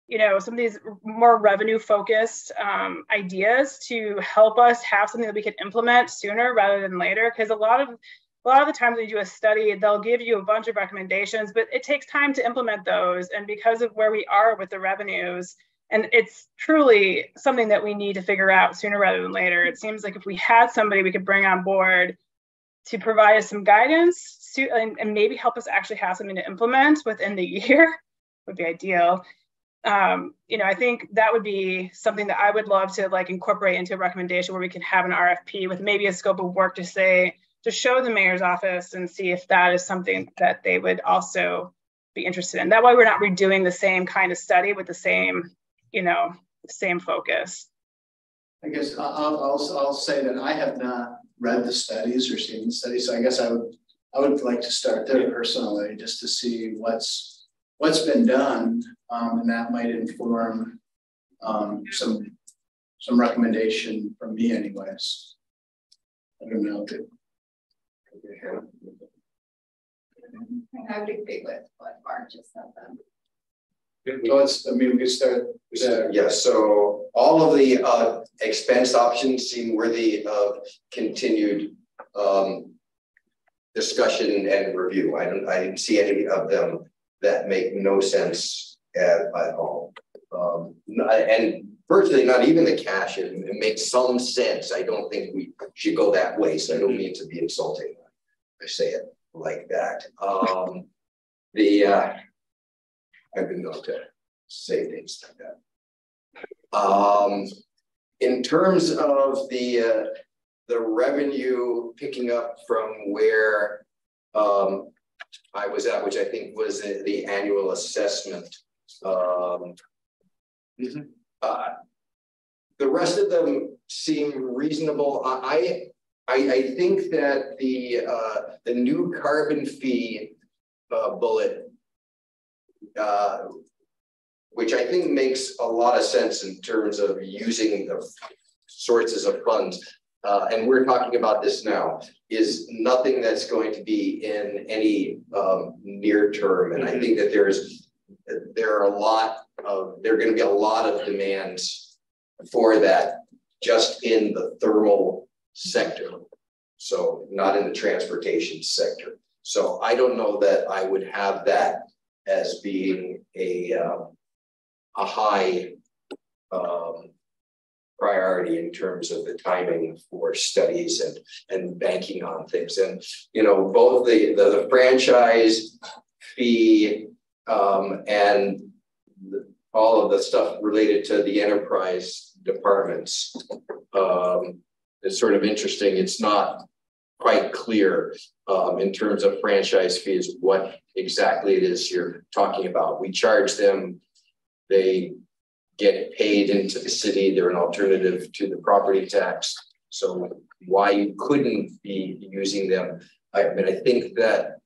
you know, some of these more revenue focused um, ideas to help us have something that we could implement sooner rather than later? Because a lot of a lot of the times when you do a study, they'll give you a bunch of recommendations, but it takes time to implement those. And because of where we are with the revenues, and it's truly something that we need to figure out sooner rather than later. It seems like if we had somebody we could bring on board to provide us some guidance to, and, and maybe help us actually have something to implement within the year would be ideal. Um, you know, I think that would be something that I would love to like incorporate into a recommendation where we can have an RFP with maybe a scope of work to say, to show the mayor's office and see if that is something that they would also be interested in. That way, we're not redoing the same kind of study with the same, you know, same focus. I guess I'll, I'll, I'll say that I have not read the studies or seen the studies, so I guess I would I would like to start there personally, just to see what's what's been done, um, and that might inform um, some some recommendation from me, anyways. I don't know. I would agree with what Mark just said then. I mean, we could start there. Yeah, so all of the uh expense options seem worthy of continued um. Discussion and review. I don't, I didn't see any of them that make no sense at at all. Um, and virtually not even the cash, it, it makes some sense. I don't think we should go that way, so I don't mean to be insulting. I say it like that. Um, the uh, I've been known to say things like that. Um, in terms of the uh, the revenue picking up from where um, I was at, which I think was the, the annual assessment. Um, mm -hmm. uh, the rest of them seem reasonable. I I, I think that the uh, the new carbon fee uh, bullet, uh, which I think makes a lot of sense in terms of using the sources of funds uh, and we're talking about this now, is nothing that's going to be in any um, near term. And I mm-hmm. think that there's there are a lot of there are going to be a lot of demands for that just in the thermal sector. So not in the transportation sector. So I don't know that I would have that as being a um, a high um, priority in terms of the timing for studies and and banking on things. And you know both the the, the franchise fee um, and the, all of the stuff related to the enterprise departments um, is sort of interesting. It's not quite clear um, in terms of franchise fees what exactly it is you're talking about we charge them they get paid into the city. They're an alternative to the property tax. So why you couldn't be using them? I mean, I think that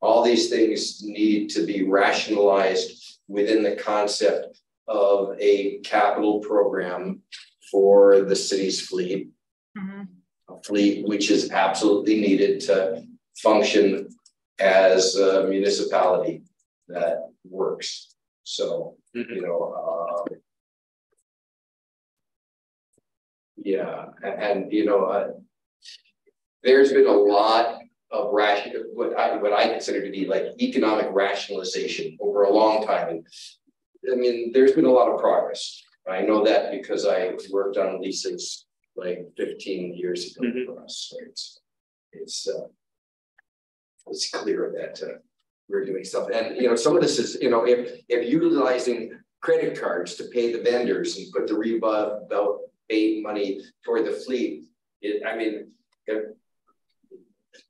all these things need to be rationalized within the concept of a capital program for the city's fleet, mm-hmm. a fleet which is absolutely needed to function as a municipality that works. So, mm-hmm. you know, uh, yeah, and, and you know, uh, there's been a lot of ration, what I what I consider to be like economic rationalization over a long time. And I mean, there's been a lot of progress. I know that because I worked on leases like 15 years ago mm-hmm. for us. So it's it's uh, it's clear that uh, we're doing stuff. And you know, some of this is, you know, if if utilizing credit cards to pay the vendors and put the rebate money toward the fleet, it, I mean,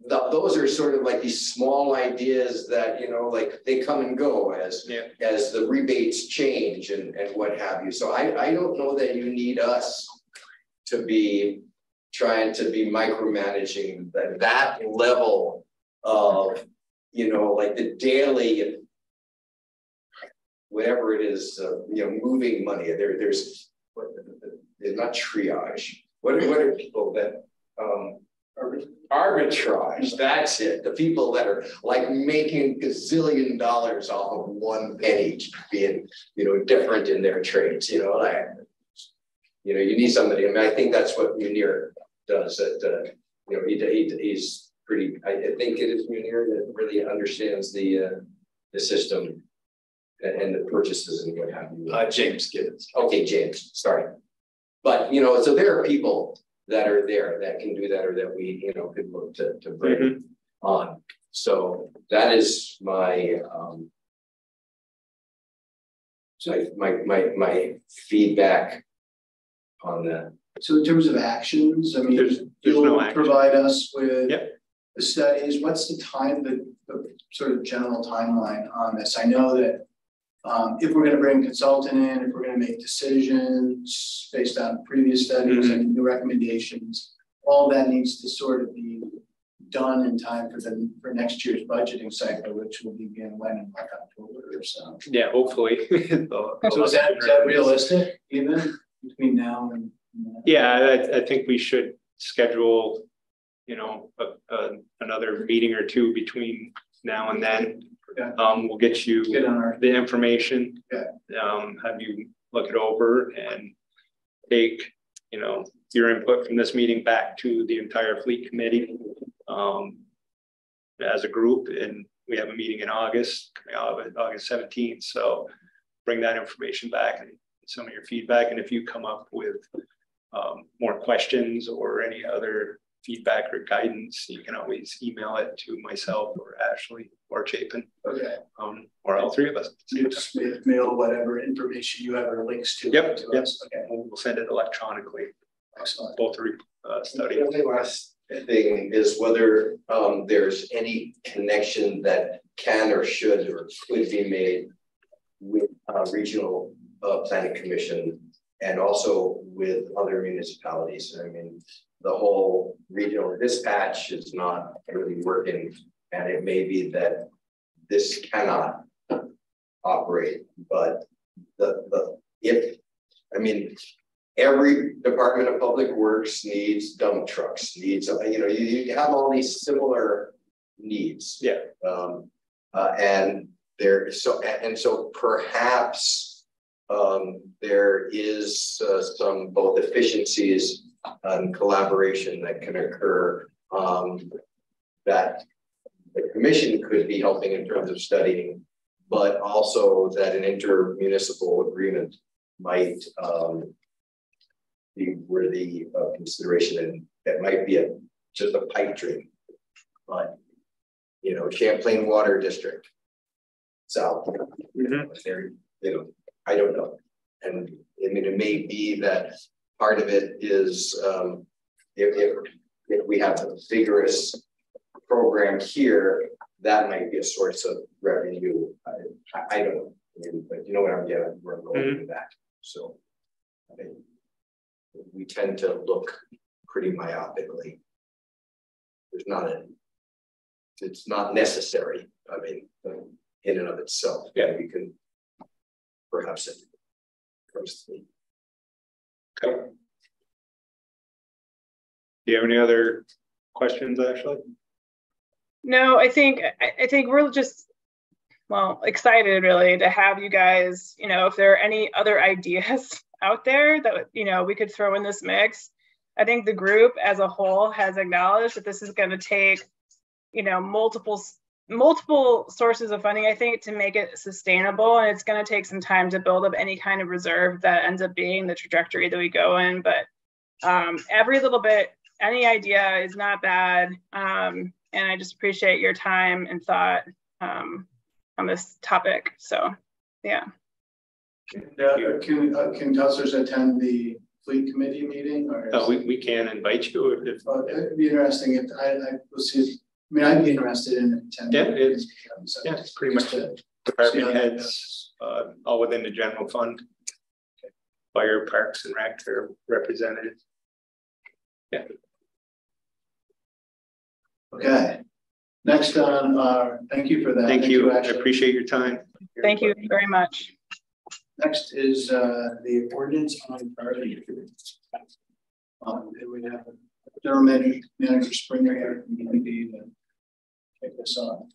those are sort of like these small ideas that you know like they come and go as yeah. as the rebates change and and what have you so i i don't know that you need us to be trying to be micromanaging that, that level of you know, like the daily, whatever it is, uh, you know, moving money. There, there's, there's not triage. What are, what are people that um, arbitrage? That's it. The people that are like making gazillion dollars off of one penny, being you know different in their trades. You know, like you know, you need somebody. I mean, I think that's what Munir does. That uh, you know, he, he he's pretty, I, I think it is Munir that really understands the uh, the system and, and, the purchases and what have you. Uh, James Gibbons. Okay, James, sorry. But, you know, so there are people that are there that can do that or that we, you know, could look to, to bring mm -hmm. on. So that is my, um, so my, my, my feedback on that. So in terms of actions, I mean, there's, there's you'll no provide us with yep the studies? What's the time, the, the sort of general timeline on this? I know that um, if we're going to bring a consultant in, if we're going to make decisions based on previous studies mm -hmm. and new recommendations, all that needs to sort of be done in time for the, for next year's budgeting cycle, which will begin when in like October or so. Yeah, hopefully. So is that, is that realistic even between now and? Yeah, I, I think we should schedule, you know, a, a, another meeting or two between now and then. Yeah. Um, we'll get you Get our, the information. Yeah. Um, have you look it over and take, you know, your input from this meeting back to the entire fleet committee. Um, as a group, and we have a meeting in August, August August seventeenth, so bring that information back and some of your feedback, and if you come up with um, more questions or any other feedback or guidance, you can always email it to myself or Ashley or Chapin. okay, Um, or all three of us. you just mail whatever information you have or links to. Yep, to yep. us. Okay, We'll send it electronically, excellent. both three uh, The studies. only last thing is whether um there's any connection that can or should or could be made with uh regional uh planning commission and also with other municipalities. I mean, the whole regional dispatch is not really working. And it may be that this cannot operate, but the the if, I mean, every Department of Public Works needs dump trucks, needs, you know, you, you have all these similar needs. Yeah. Um, uh, and there, so, and so perhaps um, there is uh, some both efficiencies and collaboration that can occur um, that the commission could be helping in terms of studying, but also that an intermunicipal agreement might um, be worthy of consideration and that might be a just a pipe dream. But you know, Champlain Water District. South. There, you know, I don't know. And I mean, it may be that part of it is um if if if we have a vigorous program here, that might be a source of revenue. I I, don't know. I mean, but you know what I'm getting, we're going with that. So I think we tend to look pretty myopically. There's not a, it's not necessary, I mean, in and of itself, yeah, we can perhaps it comes to me. Okay. Do you have any other questions, Ashley? No, I think I, I think we're just well excited really to have you guys. You know, if there are any other ideas out there that you know we could throw in this mix, I think the group as a whole has acknowledged that this is going to take you know multiple multiple sources of funding. I think to make it sustainable, and it's going to take some time to build up any kind of reserve that ends up being the trajectory that we go in. But um, every little bit, any idea is not bad. Um, and I just appreciate your time and thought um, on this topic. So, yeah. Uh, can, uh, can counselors attend the fleet committee meeting or? Uh, we, we can invite you if, if Uh, It'd be interesting if, I, I will see, I mean, I'd be interested in attending. Yeah, it's- So yeah, it's pretty much just to- department See how that heads, uh, all within the general fund. Fire, parks and rec are represented. Yeah, Okay. Next on, uh, thank you for that. thank you. I Ashley. appreciate your time. Thank you very much. Next is, uh, the ordinance on priority. Um, and we have General Manager, Manager Springer here from BED to take this on.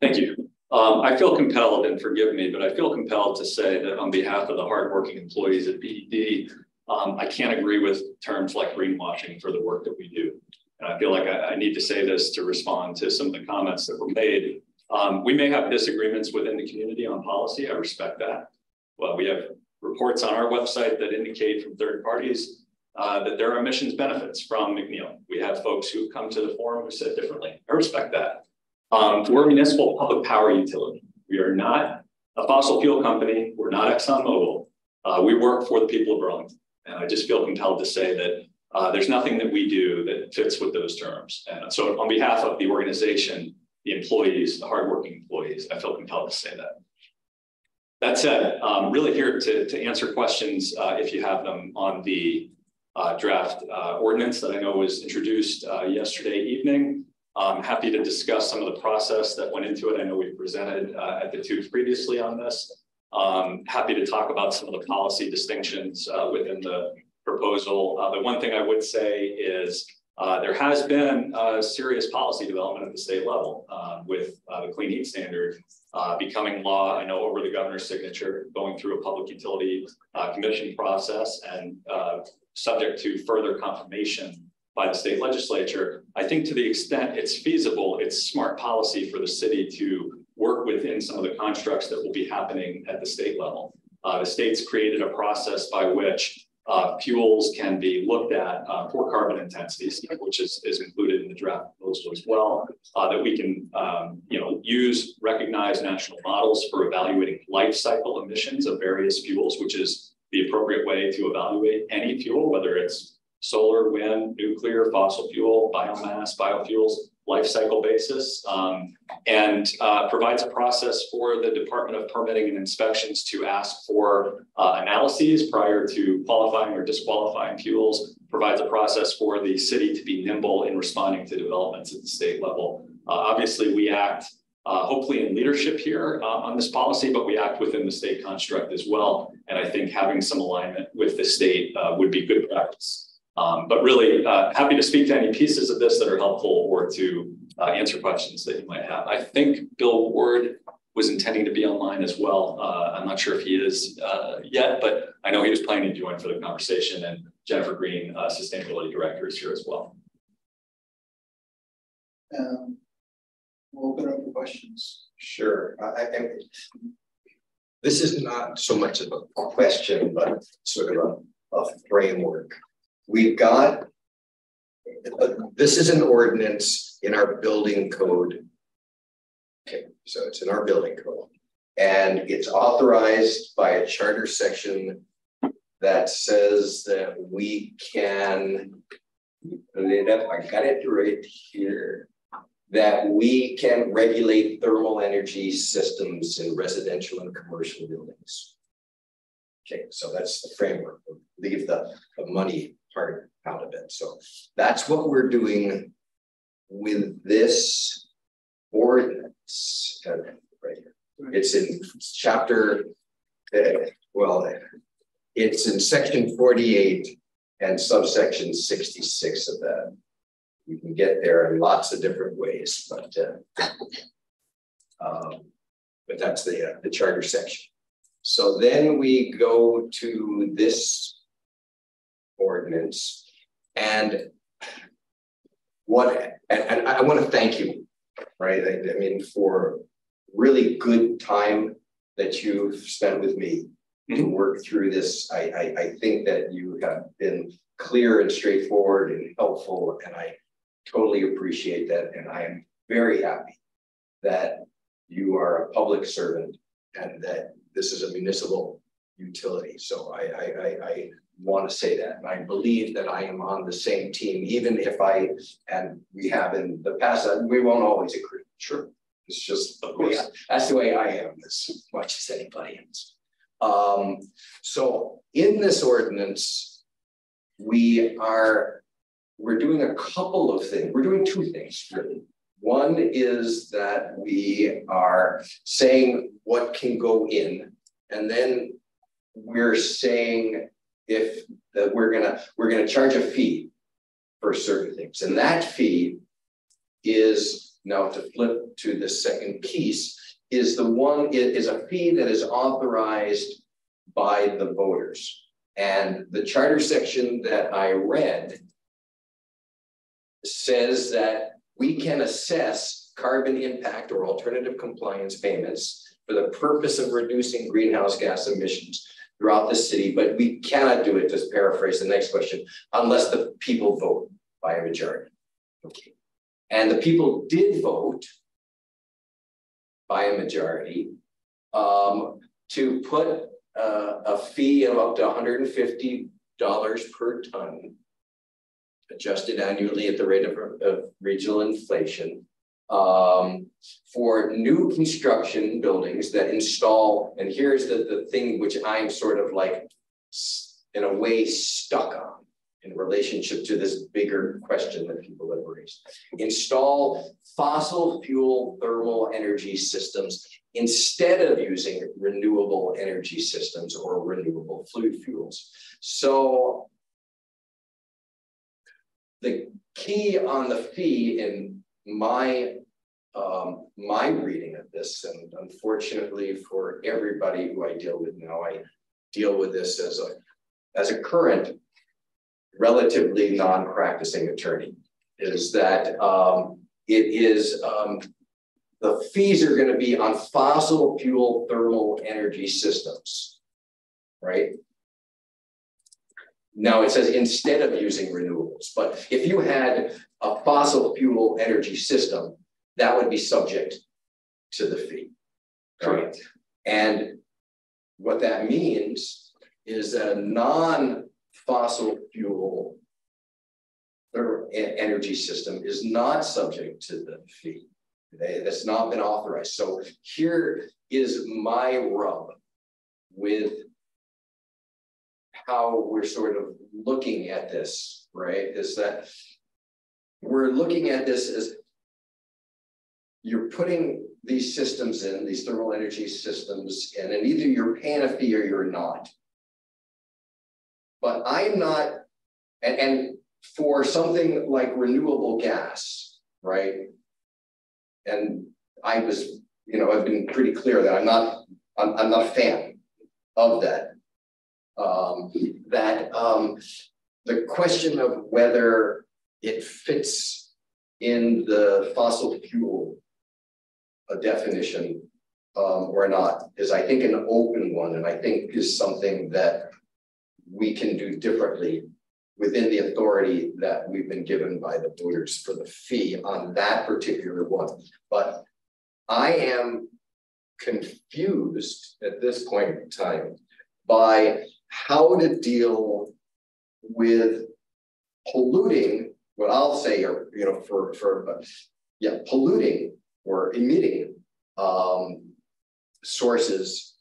Thank you. Um, I feel compelled, and forgive me, but I feel compelled to say that on behalf of the hardworking employees at BED, um, I can't agree with terms like greenwashing for the work that we do. And I feel like I, I need to say this to respond to some of the comments that were made. Um, we may have disagreements within the community on policy. I respect that. Well, we have reports on our website that indicate from third parties uh, that there are emissions benefits from McNeil. We have folks who come to the forum who said differently. I respect that. Um, we're a municipal public power utility. We are not a fossil fuel company. We're not ExxonMobil. Uh, we work for the people of Burlington. And I just feel compelled to say that uh, there's nothing that we do that fits with those terms. And so on behalf of the organization, the employees, the hardworking employees, I feel compelled to say that. That said, um, really here to, to answer questions uh, if you have them on the uh, draft uh, ordinance that I know was introduced uh, yesterday evening. I'm happy to discuss some of the process that went into it. I know we presented uh, at the tubes previously on this. Um, happy to talk about some of the policy distinctions uh, within the proposal. The one thing I would say is uh, there has been a serious policy development at the state level uh, with the clean heat standard becoming law. I know over the governor's signature, going through a public utility commission process and subject to further confirmation by the state legislature. I think to the extent it's feasible, it's smart policy for the city to work within some of the constructs that will be happening at the state level. the state's created a process by which uh, fuels can be looked at uh, for carbon intensities, which is, is included in the draft proposal as well, uh, that we can um, you know, use recognized national models for evaluating life cycle emissions of various fuels, which is the appropriate way to evaluate any fuel, whether it's solar, wind, nuclear, fossil fuel, biomass, biofuels, life cycle basis um, and uh, provides a process for the Department of Permitting and Inspections to ask for uh, analyses prior to qualifying or disqualifying fuels, provides a process for the city to be nimble in responding to developments at the state level. Uh, obviously, we act uh, hopefully in leadership here uh, on this policy, but we act within the state construct as well. And I think having some alignment with the state uh, would be good practice. Um, but really uh, happy to speak to any pieces of this that are helpful or to uh, answer questions that you might have. I think Bill Ward was intending to be online as well. Uh, I'm not sure if he is uh, yet, but I know he was planning to join for the conversation and Jennifer Green, uh, Sustainability Director is here as well. Um, we'll open up for questions. Sure. I, I, this is not so much of a question, but sort of a, a framework we've got, this is an ordinance in our building code. Okay, so it's in our building code. And it's authorized by a charter section that says that we can, I got it right here, that we can regulate thermal energy systems in residential and commercial buildings. Okay, so that's the framework. Leave the, the money part out of it. So that's what we're doing with this ordinance right here. It's in chapter, uh, well, it's in section 48 and subsection 66 of that. You can get there in lots of different ways, but uh, um, but that's the uh, the charter section. So then we go to this ordinance. And what, and, and I want to thank you, right? I, I, mean, for really good time that you've spent with me to mm-hmm. work through this. I, I, I think that you have been clear and straightforward and helpful, and I totally appreciate that. And I am very happy that you are a public servant and that this is a municipal utility. So I, I, I, I want to say that. And I believe that I am on the same team, even if I, and we have in the past, we won't always agree. Sure. It's just, of course, that's the way I am as much as anybody else. Um, so in this ordinance, we are, we're doing a couple of things. We're doing two things really. One is that we are saying what can go in, and then we're saying if that we're gonna we're gonna charge a fee for certain things, and that fee is now to flip to the second piece is the one is a fee that is authorized by the voters. And the charter section that I read says that we can assess carbon impact or alternative compliance payments for the purpose of reducing greenhouse gas emissions throughout the city, but we cannot do it, just paraphrase the next question, unless the people vote by a majority. Okay. And the people did vote by a majority um, to put uh, a fee of up to $150 per ton, adjusted annually at the rate of, of regional inflation, um, for new construction buildings that install, and here's the, the thing which I'm sort of like, in a way, stuck on, in relationship to this bigger question that people have raised. Install fossil fuel thermal energy systems instead of using renewable energy systems or renewable fluid fuels. So the key on the fee in my um, my reading of this, and unfortunately for everybody who I deal with now, I deal with this as a as a current relatively non-practicing attorney, is that um, it is um, the fees are going to be on fossil fuel thermal energy systems, right? Now it says instead of using renewables, but if you had a fossil fuel energy system, that would be subject to the fee. Right. And what that means is that a non-fossil fuel energy system is not subject to the fee. That's not been authorized. So here is my rub with how we're sort of looking at this, right? Is that we're looking at this as you're putting these systems in, these thermal energy systems, in, and either you're fee or you're not. But I'm not, and, and for something like renewable gas, right? And I was, you know, I've been pretty clear that I'm not, I'm, I'm not a fan of that um, that um, the question of whether it fits in the fossil fuel definition um, or not is, I think, an open one, and I think is something that we can do differently within the authority that we've been given by the voters for the fee on that particular one. But I am confused at this point in time by how to deal with polluting, what I'll say, or you know, for for uh, yeah, polluting or emitting um, sources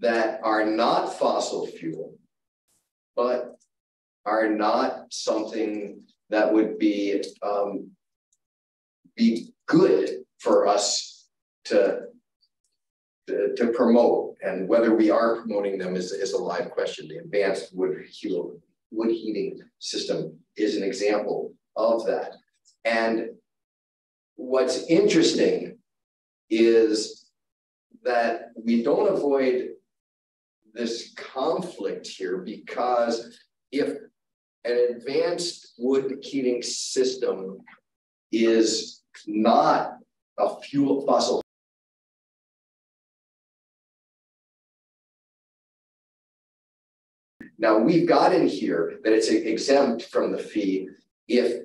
that are not fossil fuel, but are not something that would be um, be good for us to to, promote and whether we are promoting them is, is a live question. The advanced wood, wood heating system is an example of that. And what's interesting is that we don't avoid this conflict here because if an advanced wood heating system is not a fuel fossil Now we've got in here that it's exempt from the fee if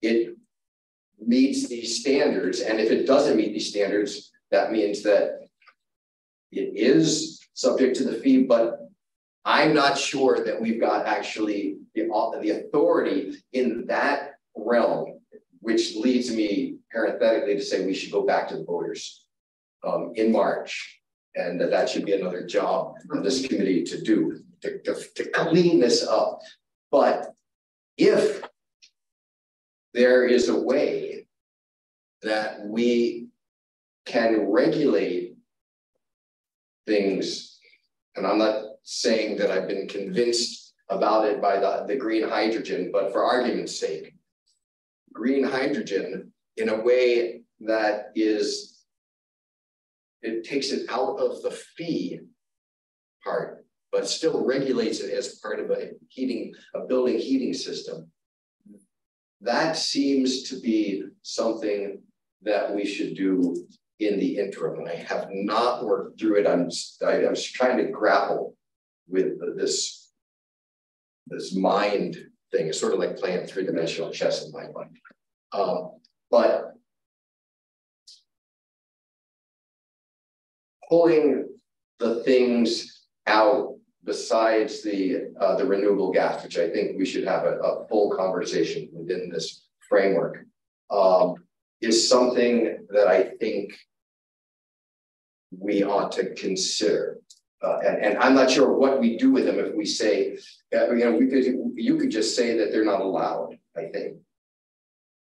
it meets these standards. And if it doesn't meet these standards, that means that it is subject to the fee, but I'm not sure that we've got actually the, the authority in that realm, which leads me parenthetically to say we should go back to the voters um, in March. And that, that should be another job for this committee to do to, to, to clean this up. But if there is a way that we can regulate things, and I'm not saying that I've been convinced about it by the, the green hydrogen, but for argument's sake, green hydrogen in a way that is, it takes it out of the fee part but still regulates it as part of a heating, a building heating system. That seems to be something that we should do in the interim. And I have not worked through it. I'm, I, I was trying to grapple with this, this mind thing. It's sort of like playing three-dimensional chess in my mind. Um, but pulling the things out besides the uh, the renewable gas, which I think we should have a, a full conversation within this framework, um, is something that I think we ought to consider. Uh, and, and I'm not sure what we do with them if we say, uh, you know, we could, you could just say that they're not allowed, I think.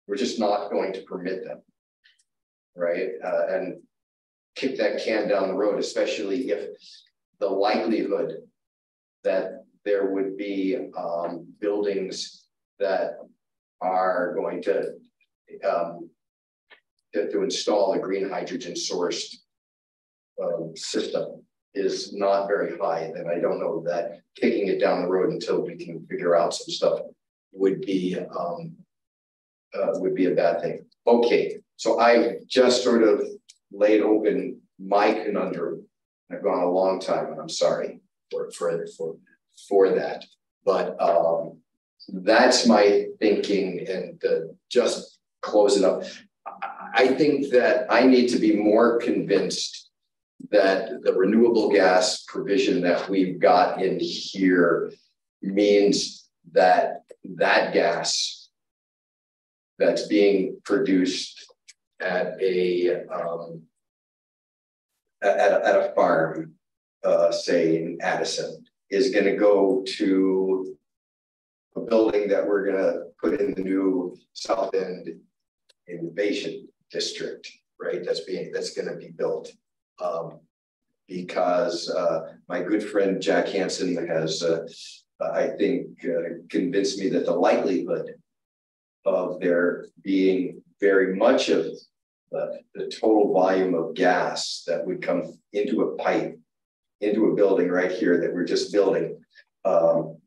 We're just not going to permit them. Right, uh, and kick that can down the road, especially if the likelihood that there would be um, buildings that are going to um, to, to, install a green hydrogen sourced um, system is not very high, And I don't know that taking it down the road until we can figure out some stuff would be um, uh, would be a bad thing. Okay, so I just sort of laid open my conundrum. I've gone a long time, and I'm sorry for for for for that. But um, that's my thinking, and uh, just close it up. I think that I need to be more convinced that the renewable gas provision that we've got in here means that that gas that's being produced at a um, at, a, at a farm, uh, say in Addison, is going to go to a building that we're going to put in the new South End Innovation District, right? That's being that's going to be built um, because uh, my good friend Jack Hanson has, uh, I think, uh, convinced me that the likelihood of there being very much of the, the total volume of gas that would come into a pipe, into a building right here that we're just building um,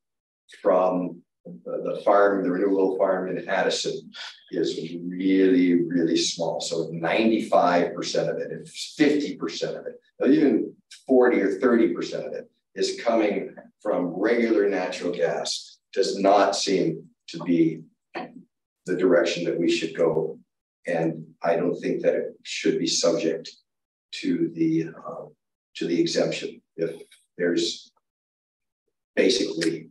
from the farm, the renewable farm in Addison is really, really small. So 95% of it, if 50% of it, even 40 or 30% of it is coming from regular natural gas, does not seem to be the direction that we should go. And I don't think that it should be subject to the uh, to the exemption. If there's basically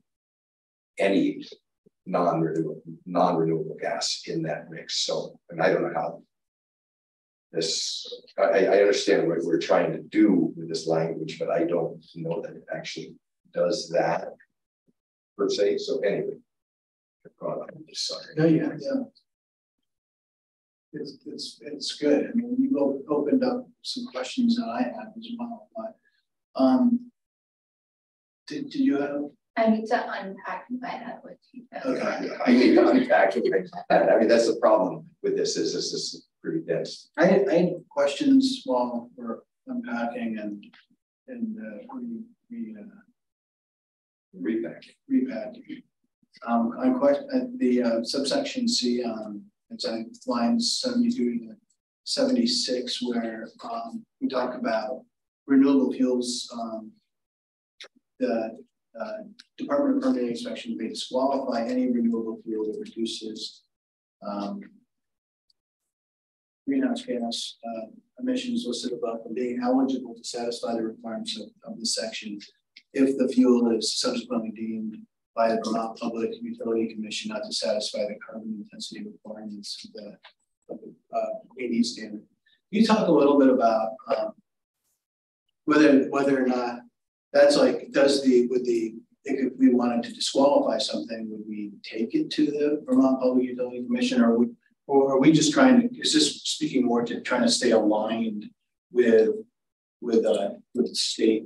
any non-renewable non-renewable gas in that mix. So, and I don't know how this. I, I understand what we're trying to do with this language, but I don't know that it actually does that per se. So anyway, I'm just sorry. No, yeah, yeah. It's it's it's good. I mean, you opened up some questions that I have as well, but um, did, did you have I need to unpack my head with you. Okay, I need to unpack it. I mean, that's the problem with this is this is pretty dense. I had, I had questions while we're unpacking and and uh, re, re, uh, repacking. Repacking. Um, on question at the uh, subsection C on it's on lines 72 to 76 where um, we talk about renewable fuels um, the uh, Department of Permitting Inspection may disqualify any renewable fuel that reduces um, greenhouse gas uh, emissions listed above from being eligible to satisfy the requirements of, of the section if the fuel is subsequently deemed by the Vermont Public Utility Commission not to satisfy the carbon intensity requirements of the, of the uh, AD standard. Can you talk a little bit about um, whether whether or not that's like, does the, would the, if we wanted to disqualify something, would we take it to the Vermont Public Utility Commission or would, or are we just trying to, is this speaking more to trying to stay aligned with, with, uh, with the state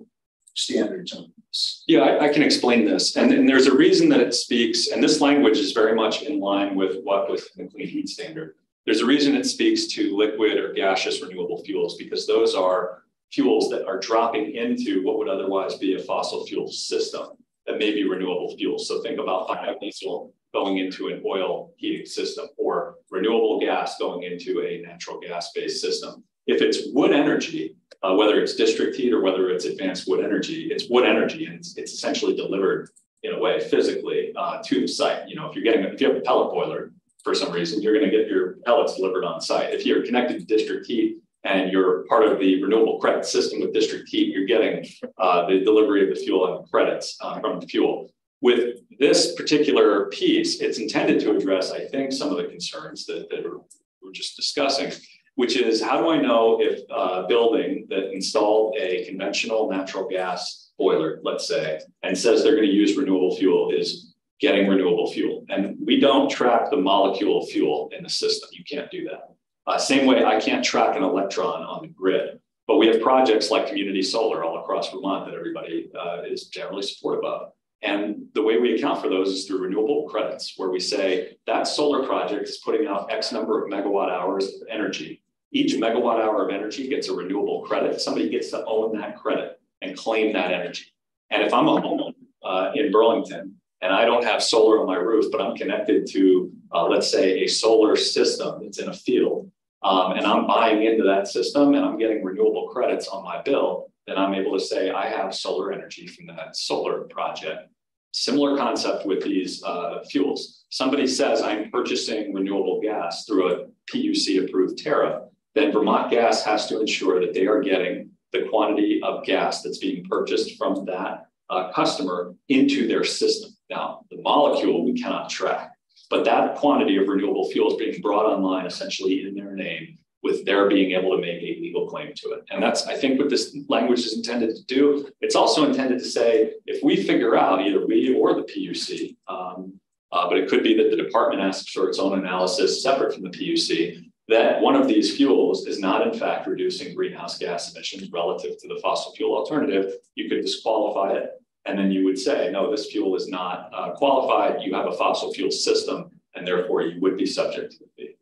standards on this? Yeah, I, I can explain this. And, and there's a reason that it speaks, and this language is very much in line with what was the clean heat standard. There's a reason it speaks to liquid or gaseous renewable fuels because those are fuels that are dropping into what would otherwise be a fossil fuel system that may be renewable fuels. So think about biodiesel going into an oil heating system or renewable gas going into a natural gas based system. If it's wood energy, uh, whether it's district heat or whether it's advanced wood energy, it's wood energy and it's, it's essentially delivered in a way physically uh, to the site. You know, if you're getting, if you have a pellet boiler for some reason, you're going to get your pellets delivered on site. If you're connected to district heat, and you're part of the renewable credit system with district heat, you're getting uh, the delivery of the fuel and credits uh, from the fuel. With this particular piece, it's intended to address, I think, some of the concerns that, that we're just discussing, which is how do I know if a building that installed a conventional natural gas boiler, let's say, and says they're going to use renewable fuel is getting renewable fuel. And we don't track the molecule fuel in the system. You can't do that. Uh, same way I can't track an electron on the grid. But we have projects like community solar all across Vermont that everybody uh, is generally supportive of. And the way we account for those is through renewable credits, where we say that solar project is putting out X number of megawatt hours of energy. Each megawatt hour of energy gets a renewable credit. Somebody gets to own that credit and claim that energy. And if I'm a homeowner uh, in Burlington and I don't have solar on my roof, but I'm connected to, uh, let's say, a solar system that's in a field, um, and I'm buying into that system and I'm getting renewable credits on my bill, then I'm able to say I have solar energy from that solar project. Similar concept with these uh, fuels. Somebody says I'm purchasing renewable gas through a PUC approved tariff, then Vermont Gas has to ensure that they are getting the quantity of gas that's being purchased from that uh, customer into their system. Now, the molecule we cannot track, but that quantity of renewable fuel is being brought online essentially in their name with their being able to make a legal claim to it. And that's, I think, what this language is intended to do. It's also intended to say, if we figure out, either we or the PUC, um, uh, but it could be that the department asks for its own analysis separate from the PUC, that one of these fuels is not in fact reducing greenhouse gas emissions relative to the fossil fuel alternative, you could disqualify it. And then you would say, no, this fuel is not uh, qualified. You have a fossil fuel system, and therefore you would be subject to the fee.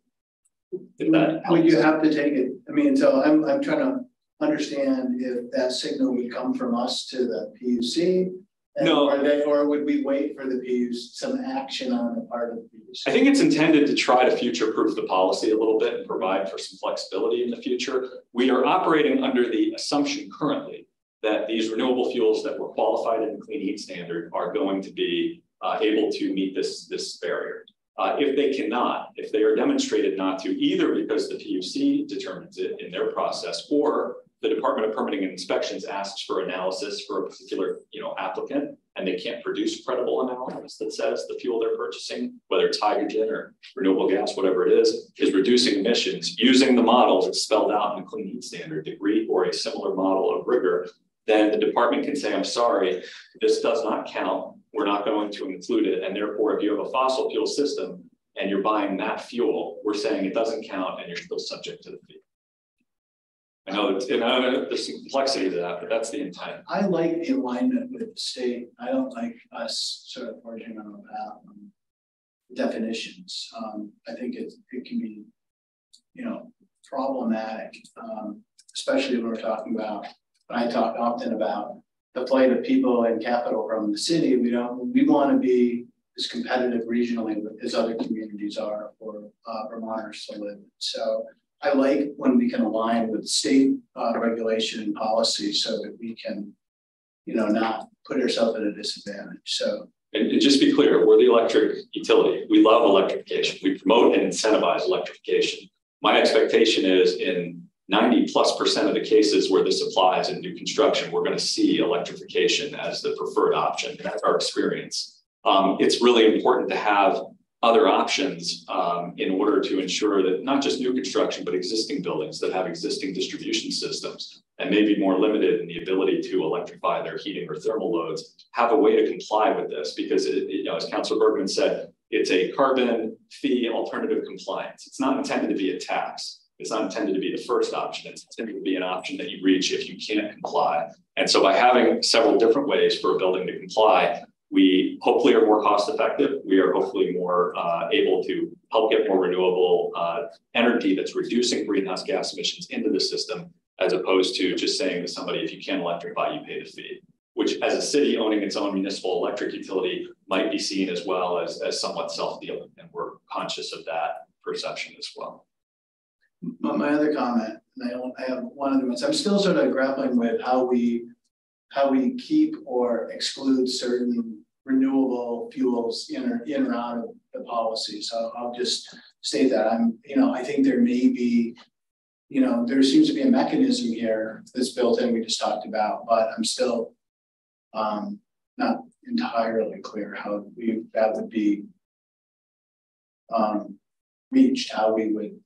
Would, would you have to take it? I mean, so I'm, I'm trying to understand if that signal would come from us to the PUC. No. Or, they, or would we wait for the PUC, some action on the part of the PUC? I think it's intended to try to future proof the policy a little bit and provide for some flexibility in the future. We are operating under the assumption currently that these renewable fuels that were qualified in the clean heat standard are going to be uh, able to meet this, this barrier. Uh, if they cannot, if they are demonstrated not to, either because the PUC determines it in their process, or the Department of Permitting and Inspections asks for analysis for a particular you know, applicant, and they can't produce credible analysis that says the fuel they're purchasing, whether it's hydrogen or renewable gas, whatever it is, is reducing emissions using the model that's spelled out in the clean heat standard degree or a similar model of rigor, then the department can say, I'm sorry, this does not count we're not going to include it. And therefore, if you have a fossil fuel system and you're buying that fuel, we're saying it doesn't count and you're still subject to the fee. I know, that, you know there's some complexity to that, but that's the intent. I like the alignment with the state. I don't like us sort of forging on um, definitions. Um, I think it, it can be, you know, problematic, um, especially when we're talking about, I talk often about the flight of people and capital from the city. We don't. We want to be as competitive regionally as other communities are for uh, Vermonters to live. So I like when we can align with state uh, regulation and policy so that we can, you know, not put ourselves at a disadvantage. So. And, and just be clear, we're the electric utility. We love electrification. We promote and incentivize electrification. My expectation is in 90 plus percent of the cases where this applies in new construction, we're going to see electrification as the preferred option. That's our experience. Um, it's really important to have other options um, in order to ensure that not just new construction, but existing buildings that have existing distribution systems and maybe more limited in the ability to electrify their heating or thermal loads have a way to comply with this because, it, you know, as Councilor Bergman said, it's a carbon fee alternative compliance. It's not intended to be a tax. It's not intended to be the first option. It's intended to be an option that you reach if you can't comply. And so by having several different ways for a building to comply, we hopefully are more cost effective. We are hopefully more uh, able to help get more renewable uh, energy that's reducing greenhouse gas emissions into the system, as opposed to just saying to somebody, if you can't electrify, you pay the fee, which as a city owning its own municipal electric utility might be seen as well as, as somewhat self-dealing. And we're conscious of that perception as well. But my other comment, and I, I have one other one. So I'm still sort of grappling with how we how we keep or exclude certain renewable fuels in or in or out of the policy. So I'll just state that I'm, you know, I think there may be, you know, there seems to be a mechanism here that's built in we just talked about, but I'm still um, not entirely clear how we that would be um, reached, how we would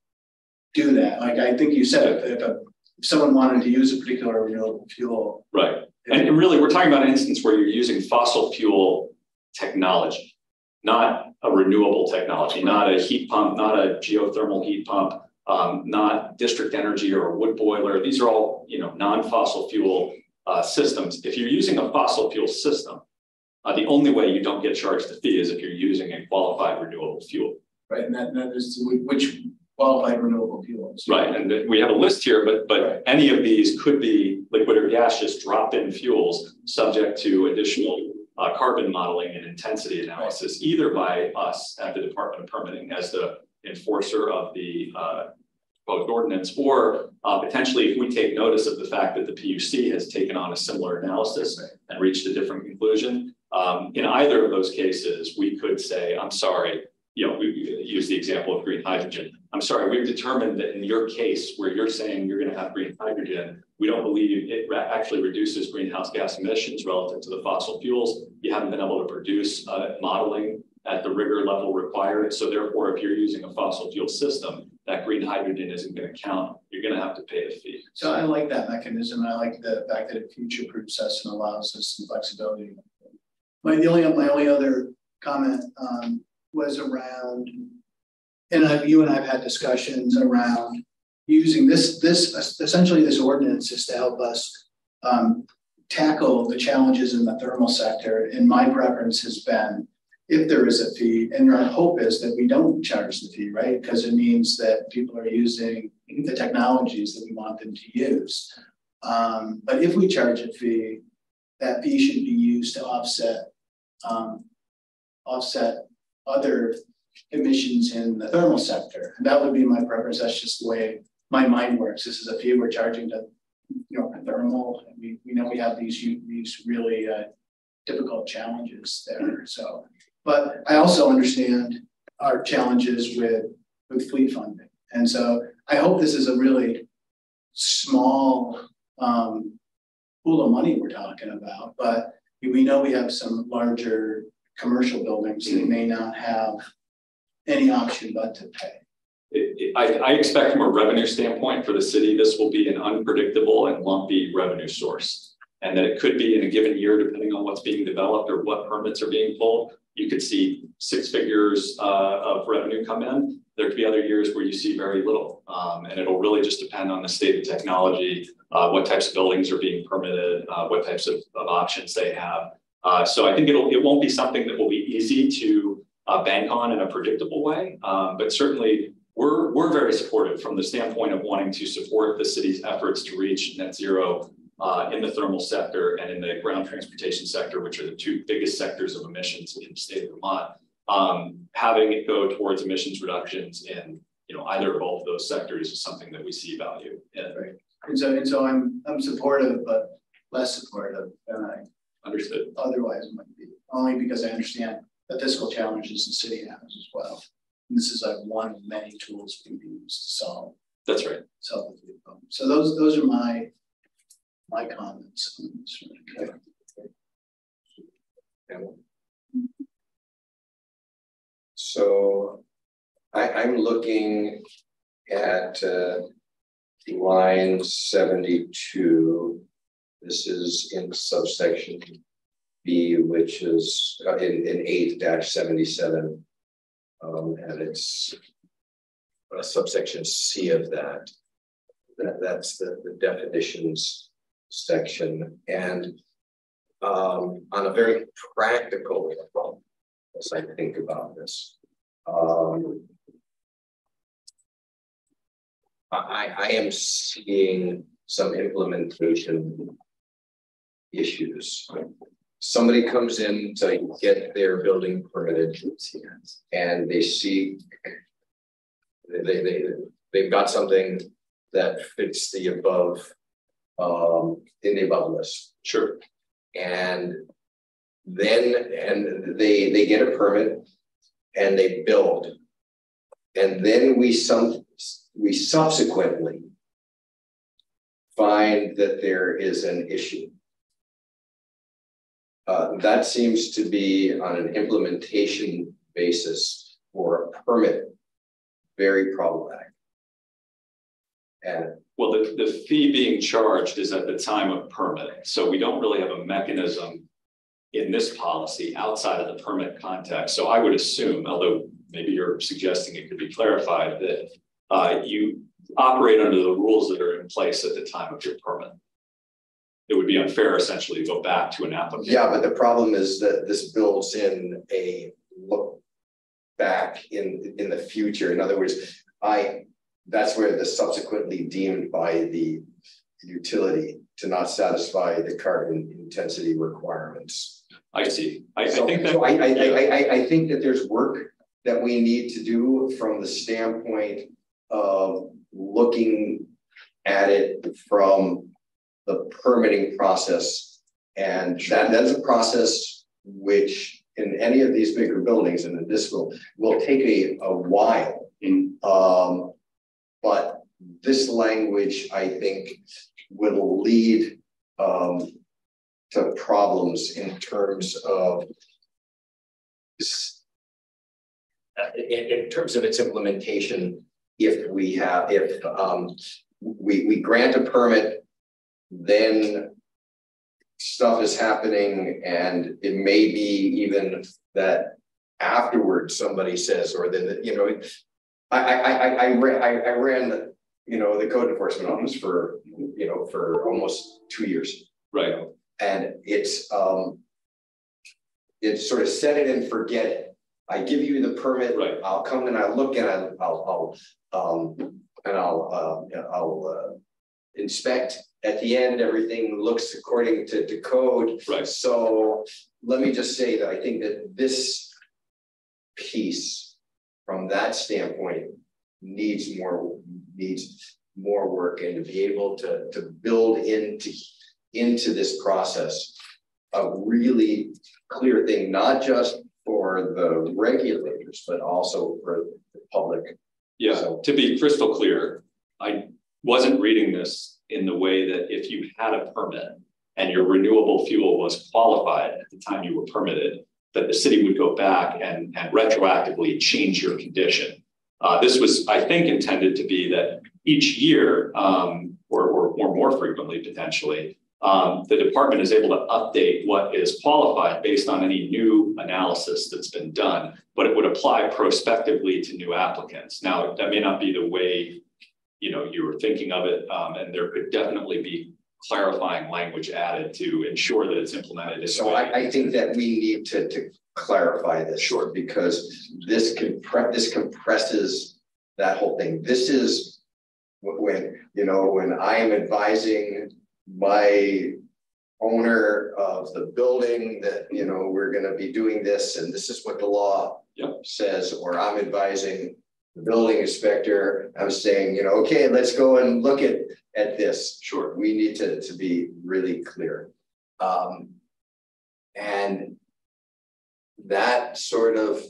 do that. Like I think you said, if, if, a, if someone wanted to use a particular renewable fuel, right, And really, we're talking about an instance where you're using fossil fuel technology, not a renewable technology, not a heat pump, not a geothermal heat pump, um, not district energy or a wood boiler. These are all, you know, non-fossil fuel uh, systems. If you're using a fossil fuel system, uh, the only way you don't get charged the fee is if you're using a qualified renewable fuel. Right, and that, that is which qualified renewable fuels. Right, and we have a list here, but but right. any of these could be liquid or gaseous drop-in fuels subject to additional uh, carbon modeling and intensity analysis, right. either by us at the Department of Permitting as the enforcer of the uh, proposed ordinance, or uh, potentially if we take notice of the fact that the PUC has taken on a similar analysis right. and reached a different conclusion, um, in either of those cases, we could say, I'm sorry, you know, we use the example of green hydrogen. I'm sorry, we've determined that in your case where you're saying you're going to have green hydrogen, we don't believe it actually reduces greenhouse gas emissions relative to the fossil fuels. You haven't been able to produce uh, modeling at the rigor level required. So therefore, if you're using a fossil fuel system, that green hydrogen isn't going to count. You're going to have to pay a fee. So I like that mechanism. I like the fact that it future-proofs us and allows us some flexibility. My the only my only other comment um, was around, and I've, you and I've had discussions around using this this essentially this ordinance is to help us um, tackle the challenges in the thermal sector. And my preference has been if there is a fee, and our hope is that we don't charge the fee, right? Because it means that people are using the technologies that we want them to use. Um, but if we charge a fee, that fee should be used to offset um, offset other emissions in the thermal sector. And that would be my preference. That's just the way my mind works. This is a fee we're charging to, you know, thermal. And we, we know we have these these really uh, difficult challenges there. So, but I also understand our challenges with with fleet funding. And so I hope this is a really small um, pool of money we're talking about, but we know we have some larger commercial buildings that may not have any option but to pay. I, I, expect from a revenue standpoint for the city, this will be an unpredictable and lumpy revenue source. And that it could be in a given year, depending on what's being developed or what permits are being pulled, you could see six figures uh, of revenue come in. There could be other years where you see very little. Um, and it'll really just depend on the state of technology, uh, what types of buildings are being permitted, uh, what types of, of options they have. Uh, so I think it'll, it won't be something that will be easy to uh, bank on in a predictable way, um, but certainly we're, we're very supportive from the standpoint of wanting to support the city's efforts to reach net zero uh, in the thermal sector and in the ground transportation sector, which are the two biggest sectors of emissions in the state of Vermont. Um, having it go towards emissions reductions in you know either or both of those sectors is something that we see value in. Right. And so, and so I'm I'm supportive, but less supportive than I Understood. Otherwise, it might be only because I understand the fiscal challenges the city has as well. And this is like one of many tools we can use to solve. That's right. Solve the problem. So those those are my my comments. on this. Okay. So I, I'm looking at uh, line 72 this is in subsection B, which is uh, in, in 8 77. Um, and it's a subsection C of that. that that's the, the definitions section. And um, on a very practical level, as I think about this, um, I, I am seeing some implementation issues. Somebody comes in to get their building permitted and they see they, they, they've got something that fits the above um, in the above list. Sure. And then and they they get a permit and they build. And then we some we subsequently find that there is an issue. Uh, that seems to be on an implementation basis for a permit very problematic. And Well, the, the fee being charged is at the time of permit. So we don't really have a mechanism in this policy outside of the permit context. So I would assume, although maybe you're suggesting it could be clarified, that uh, you operate under the rules that are in place at the time of your permit. It would be unfair essentially to go back to an applicant. Yeah, but the problem is that this builds in a look back in in the future. In other words, I that's where the subsequently deemed by the utility to not satisfy the carbon intensity requirements. I see. I, so, I think that so I, I, I, I think that there's work that we need to do from the standpoint of looking at it from the permitting process. And that, that is a process which in any of these bigger buildings, and this will, will take a, a while. Mm. Um, but this language, I think, will lead um, to problems in terms of in, in, terms of its implementation. If we have, if um, we we grant a permit, then stuff is happening, and it may be even that afterwards somebody says, or then you know, I I I I, ran, I, I ran the you know the code enforcement office for you know for almost two years, right? And it's um, it's sort of set it and forget it. I give you the permit, right? I'll come and I look and I'll I'll, I'll um, and I'll uh, I'll uh, inspect. At the end, everything looks according to, to code. Right. So let me just say that I think that this piece, from that standpoint, needs more needs more work and to be able to, to build into, into this process a really clear thing, not just for the regulators, but also for the public. Yeah, so, to be crystal clear, I wasn't reading this in the way that if you had a permit and your renewable fuel was qualified at the time you were permitted, that the city would go back and, and retroactively change your condition. Uh, this was, I think, intended to be that each year, um, or, or, or, more frequently potentially, um, the department is able to update what is qualified based on any new analysis that's been done, but it would apply prospectively to new applicants. Now, that may not be the way you know you were thinking of it, um, and there could definitely be clarifying language added to ensure that it's implemented. So I, I, think that we need to, to clarify this short because this compre- this compresses that whole thing. This is when you know when I am advising my owner of the building that you know we're going to be doing this and this is what the law yep. says or i'm advising the building inspector i'm saying you know okay let's go and look at at this. Sure. We need to, to be really clear. Um, and that sort of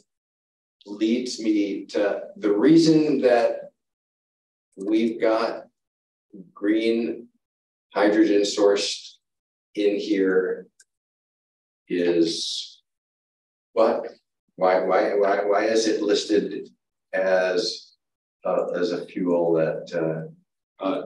leads me to the reason that we've got green hydrogen sourced in here is what? Why, why, why, why is it listed as, uh, as a fuel that, uh, uh,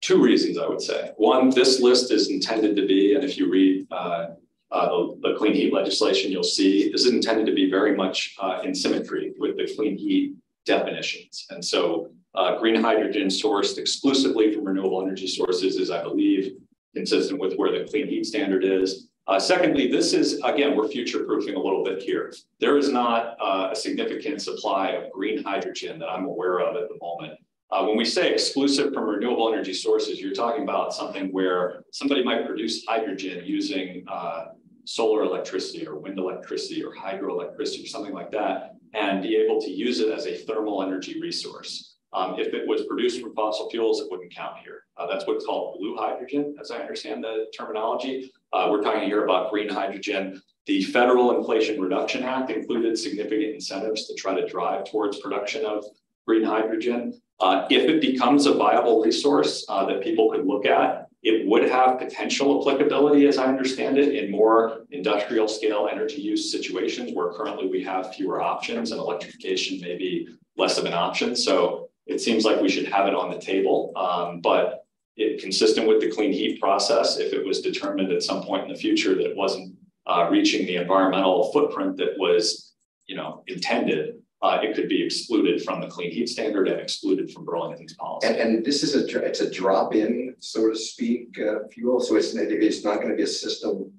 two reasons I would say. One, this list is intended to be, and if you read uh, uh, the, the, clean heat legislation, you'll see this is intended to be very much uh, in symmetry with the clean heat definitions. And so green hydrogen sourced exclusively from renewable energy sources is, I believe, consistent with where the clean heat standard is. Uh, secondly, this is, again, we're future proofing a little bit here. There is not uh, a significant supply of green hydrogen that I'm aware of at the moment. Uh, when we say exclusive from renewable energy sources, you're talking about something where somebody might produce hydrogen using uh, solar electricity or wind electricity or hydroelectricity or something like that, and be able to use it as a thermal energy resource. Um, if it was produced from fossil fuels, it wouldn't count here. Uh, that's what's called blue hydrogen, as I understand the terminology. Uh, we're talking here about green hydrogen. The Federal Inflation Reduction Act included significant incentives to try to drive towards production of green hydrogen. Uh, if it becomes a viable resource uh, that people could look at, it would have potential applicability, as I understand it, in more industrial scale energy use situations where currently we have fewer options and electrification may be less of an option. So it seems like we should have it on the table. Um, but it consistent with the clean heat process. If it was determined at some point in the future that it wasn't uh, reaching the environmental footprint that was, you know, intended, uh, it could be excluded from the clean heat standard and excluded from Burlington's policy. And, and this is a, it's a drop-in, so to speak, uh, fuel, so it's, it's not gonna be a system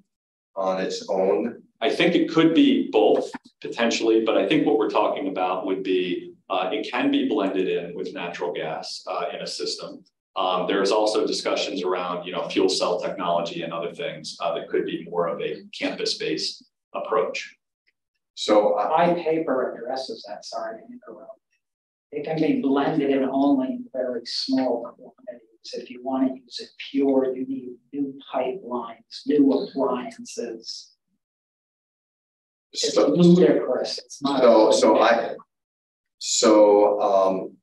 on its own. I think it could be both potentially, but I think what we're talking about would be, uh, it can be blended in with natural gas, uh, in a system. Um, there's also discussions around, you know, fuel cell technology and other things, uh, that could be more of a campus-based approach. So uh, My paper addresses that, sorry to interrupt. It can be blended in only in very small quantities. If you want to use it pure, you need new pipelines, new appliances. It's So- ludicrous. It's not. So, so I, so, um.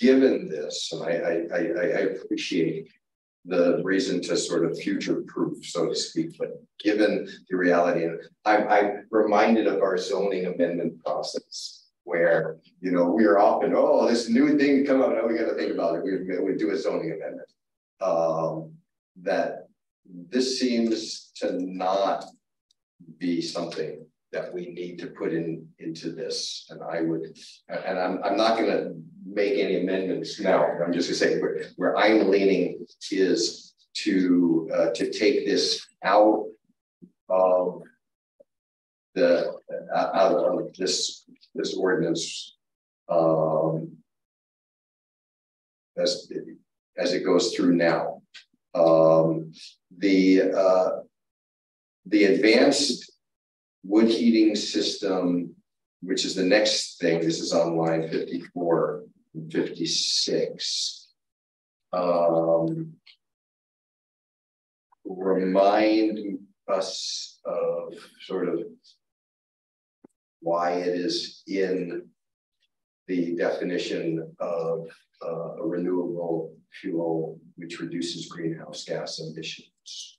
Given this, and I, I, I, appreciate the reason to sort of future proof, so to speak, but given the reality, and I'm, I'm reminded of our zoning amendment process. Where, you know, we are often, oh, this new thing come up, now we gotta think about it, we, we do a zoning amendment. Um, that this seems to not be something that we need to put in into this. And I would, and I'm, I'm not gonna make any amendments now. I'm just gonna say where, where I'm leaning is to, uh, to take this out of the, uh, out of this, this ordinance. Um, as, as it goes through now. Um, the, uh, the advanced wood heating system, which is the next thing, this is on line 54 and 56. Um, remind us of sort of why it is in the definition of uh, a renewable fuel which reduces greenhouse gas emissions.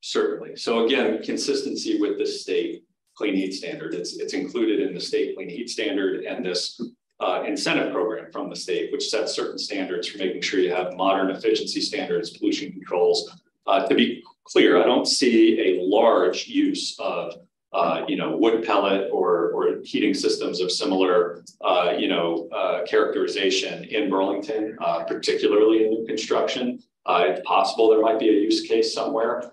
Certainly. So again, consistency with the state clean heat standard. It's, it's included in the state clean heat standard and this uh, incentive program from the state, which sets certain standards for making sure you have modern efficiency standards, pollution controls. Uh, to be clear, I don't see a large use of uh, you know, wood pellet or, or heating systems of similar, uh, you know, uh, characterization in Burlington, uh, particularly in new construction. It's possible there might be a use case somewhere.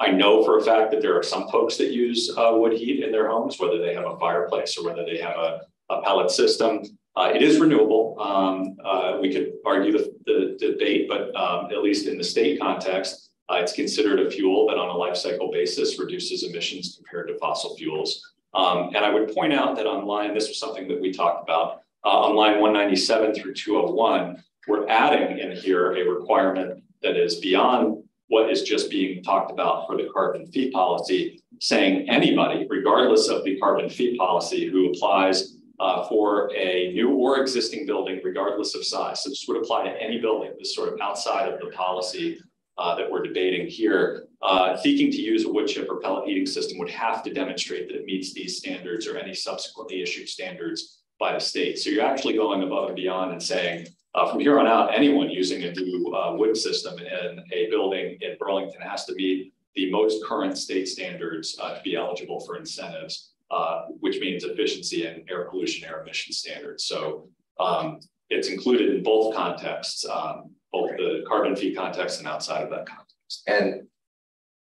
I know for a fact that there are some folks that use wood heat in their homes, whether they have a fireplace or whether they have a, a pellet system. it is renewable. Um, we could argue the, the, debate, but um, at least in the state context, uh, it's considered a fuel that on a life cycle basis reduces emissions compared to fossil fuels. Um, and I would point out that on line, this was something that we talked about, uh, on line 197 through 201, we're adding in here a requirement that is beyond what is just being talked about for the carbon fee policy, saying anybody, regardless of the carbon fee policy, who applies uh, for a new or existing building, regardless of size. So this would apply to any building, this sort of outside of the policy uh, that we're debating here, uh, seeking to use a wood chip or pellet heating system would have to demonstrate that it meets these standards or any subsequently issued standards by the state. So you're actually going above and beyond and saying, uh, from here on out, anyone using a new uh, wood system in a building in Burlington has to meet the most current state standards uh, to be eligible for incentives, uh, which means efficiency and air pollution, air emission standards. So um, it's included in both contexts. Um, both the carbon fee context and outside of that context. And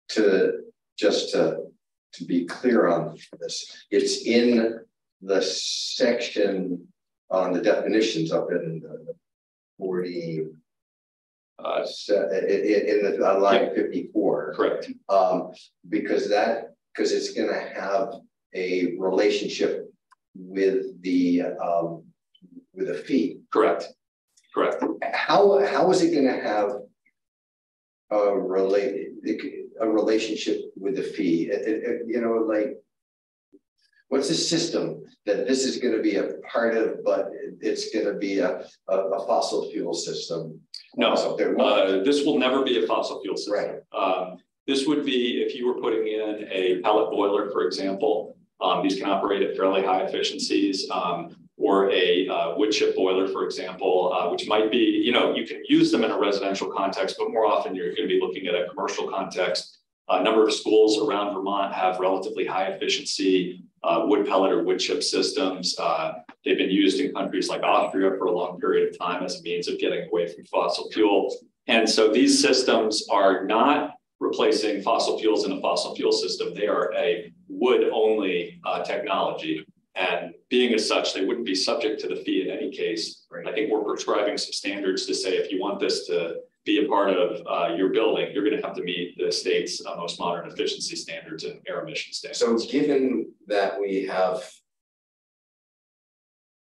to just to, to be clear on this, it's in the section on the definitions up in the 40 uh, in the on line yeah. 54. Correct. Um, because that because it's going to have a relationship with the um, with a fee. Correct. Correct. How how is it going to have a relate a relationship with the fee? It, it, you know, like what's the system that this is going to be a part of, but it's going to be a, a, a, fossil fuel system? No, uh, this will never be a fossil fuel system. Right. Um, this would be if you were putting in a pellet boiler, for example. Um, these can operate at fairly high efficiencies. Um, or a uh, wood chip boiler, for example, uh, which might be, you know, you can use them in a residential context, but more often you're going to be looking at a commercial context. A number of schools around Vermont have relatively high efficiency uh, wood pellet or wood chip systems. Uh, they've been used in countries like Austria for a long period of time as a means of getting away from fossil fuel. And so these systems are not replacing fossil fuels in a fossil fuel system. They are a wood only uh, technology. And being as such, they wouldn't be subject to the fee in any case. Right. I think we're prescribing some standards to say if you want this to be a part of uh, your building, you're going to have to meet the state's uh, most modern efficiency standards and air emission standards. So, given that we have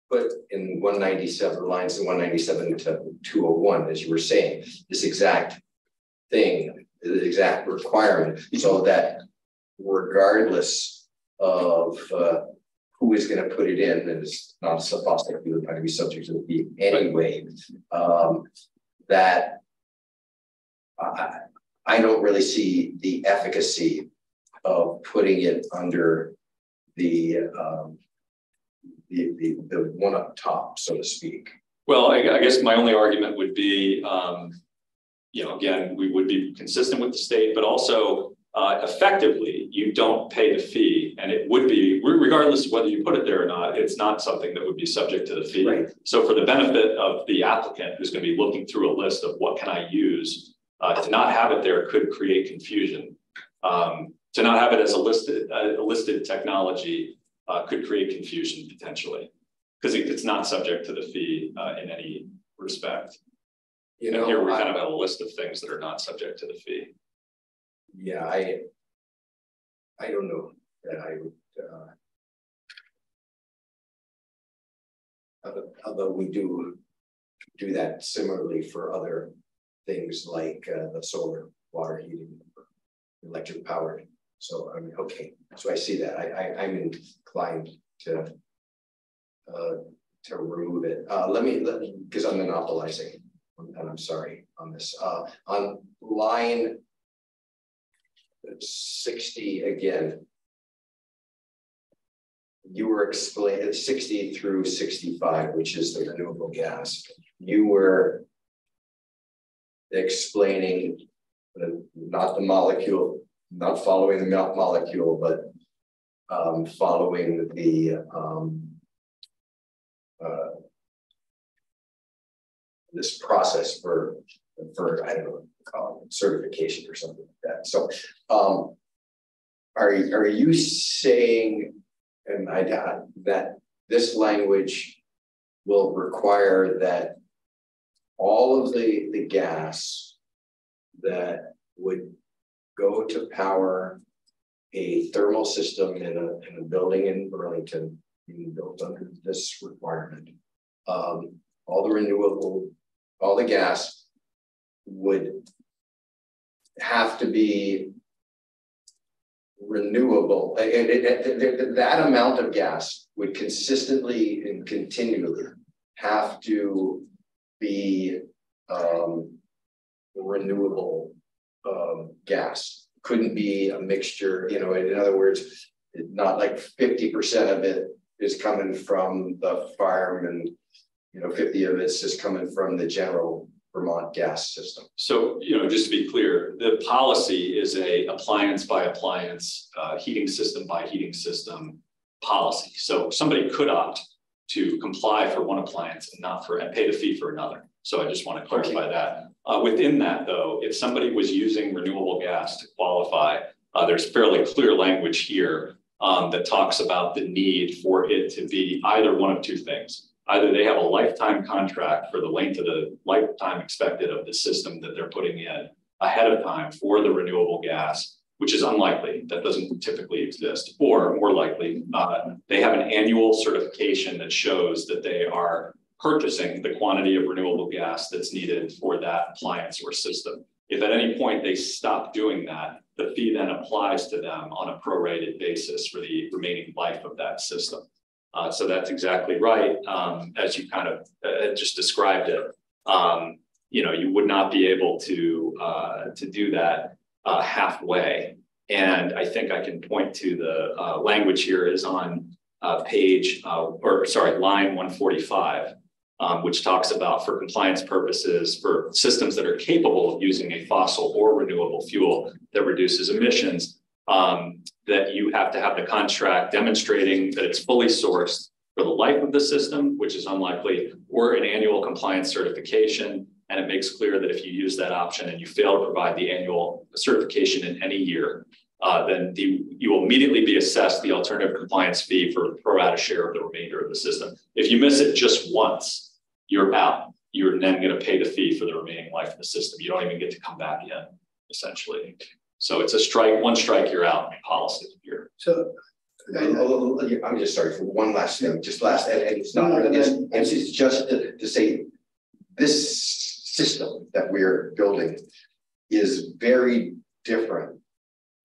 put in 197 lines in 197 to 201, as you were saying, this exact thing, the exact requirement, so that regardless of uh, who is going to put it in, and it's not a fuel going to be subject to the anyway, um, that I, I don't really see the efficacy of putting it under the um, the, the, the one up top, so to speak. Well, I, I guess my only argument would be, um, you know, again, we would be consistent with the state, but also uh, effectively, you don't pay the fee, and it would be, regardless of whether you put it there or not, it's not something that would be subject to the fee. Right. So, for the benefit of the applicant who's going to be looking through a list of what can I use, uh, to not have it there could create confusion. Um, to not have it as a listed a listed technology uh, could create confusion potentially because it, it's not subject to the fee uh, in any respect. You know, and here we kind of have a list of things that are not subject to the fee. Yeah, I I don't know that I would. Uh, although we do do that similarly for other things like uh, the solar water heating, electric powered. So I mean, okay, so I see that. I, I I'm inclined to uh, to remove it. Uh, let me let because I'm monopolizing, and I'm sorry on this. Uh, on line 60 again, you were explaining 60 through 65, which is the renewable gas. You were explaining the, not the molecule, not following the molecule, but um, following the um, uh, this process for for I don't know um, certification or something like that. So, um, are are you saying, and I that this language will require that all of the, the gas that would go to power a thermal system in a, in a building in Burlington being built under this requirement. Um, all the renewable, all the gas would have to be renewable. It, it, it, that amount of gas would consistently and continually have to be um, renewable um, gas. Couldn't be a mixture, you know, in other words, not like 50% of it is coming from the farm and, you know, 50 of it's just coming from the general Vermont gas system. So, you know, just to be clear, the policy is a appliance by appliance, uh, heating system by heating system policy. So somebody could opt to comply for one appliance and not for and pay the fee for another. So I just want to clarify okay. that. Uh, within that, though, if somebody was using renewable gas to qualify, uh, there's fairly clear language here um, that talks about the need for it to be either one of two things. Either they have a lifetime contract for the length of the lifetime expected of the system that they're putting in ahead of time for the renewable gas, which is unlikely. That doesn't typically exist. Or more likely, uh, they have an annual certification that shows that they are purchasing the quantity of renewable gas that's needed for that appliance or system. If at any point they stop doing that, the fee then applies to them on a prorated basis for the remaining life of that system. Uh, so that's exactly right, um, as you kind of uh, just described it. Um, you know, you would not be able to uh, to do that uh, halfway. And I think I can point to the uh, language here is on uh, page, uh, or sorry, line 145, um, which talks about for compliance purposes for systems that are capable of using a fossil or renewable fuel that reduces emissions, um, that you have to have the contract demonstrating that it's fully sourced for the life of the system, which is unlikely, or an annual compliance certification. And it makes clear that if you use that option and you fail to provide the annual certification in any year, uh, then the, you will immediately be assessed the alternative compliance fee for the pro rata share of the remainder of the system. If you miss it just once, you're out. You're then going to pay the fee for the remaining life of the system. You don't even get to come back in, essentially. So it's a strike, one strike, you're out policy here. So I'm just sorry for one last thing, just last, and, and it's not, it's, it's just to, to say this system that we're building is very different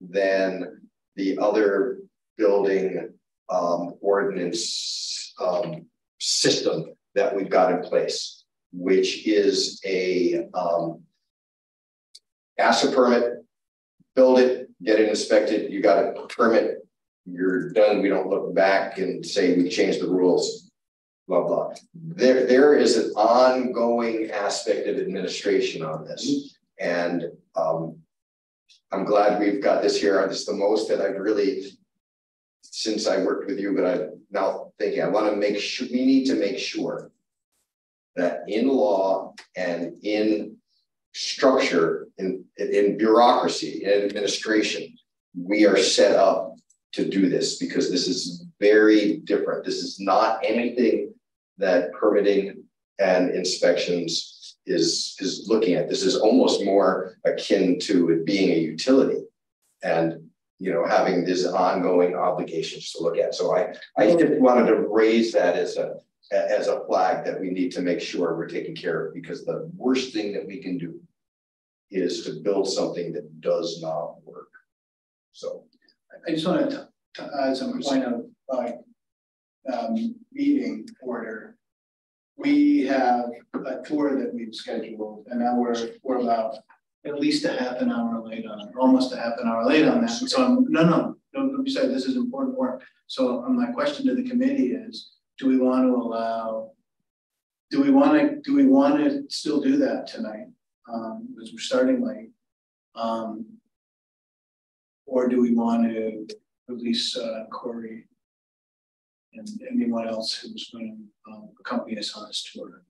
than the other building um, ordinance um, system that we've got in place, which is a um, ask a permit, build it, get it inspected, you got a permit, you're done. We don't look back and say we changed the rules, blah, blah. There, there is an ongoing aspect of administration on this. And um, I'm glad we've got this here. It's the most that I've really, since I worked with you, but I'm now thinking I want to make sure, we need to make sure that in law and in structure, in, in bureaucracy, in administration, we are set up to do this because this is very different. This is not anything that permitting and inspections is, is looking at. This is almost more akin to it being a utility and you know having these ongoing obligations to look at. So I, I wanted to raise that as a as a flag that we need to make sure we're taking care of because the worst thing that we can do is to build something that does not work. So I just wanted to, to as a point of like um, meeting order, we have a tour that we've scheduled, and now we're we're about at least a half an hour late on it, almost a half an hour late on that. So I'm, no, no, don't be said this is important work. So um, my question to the committee is, do we want to allow? Do we want to? Do we want to still do that tonight? Um, because we're starting late. Um, or do we want to release uh, Corey and anyone else who's going to um, accompany us on this tour?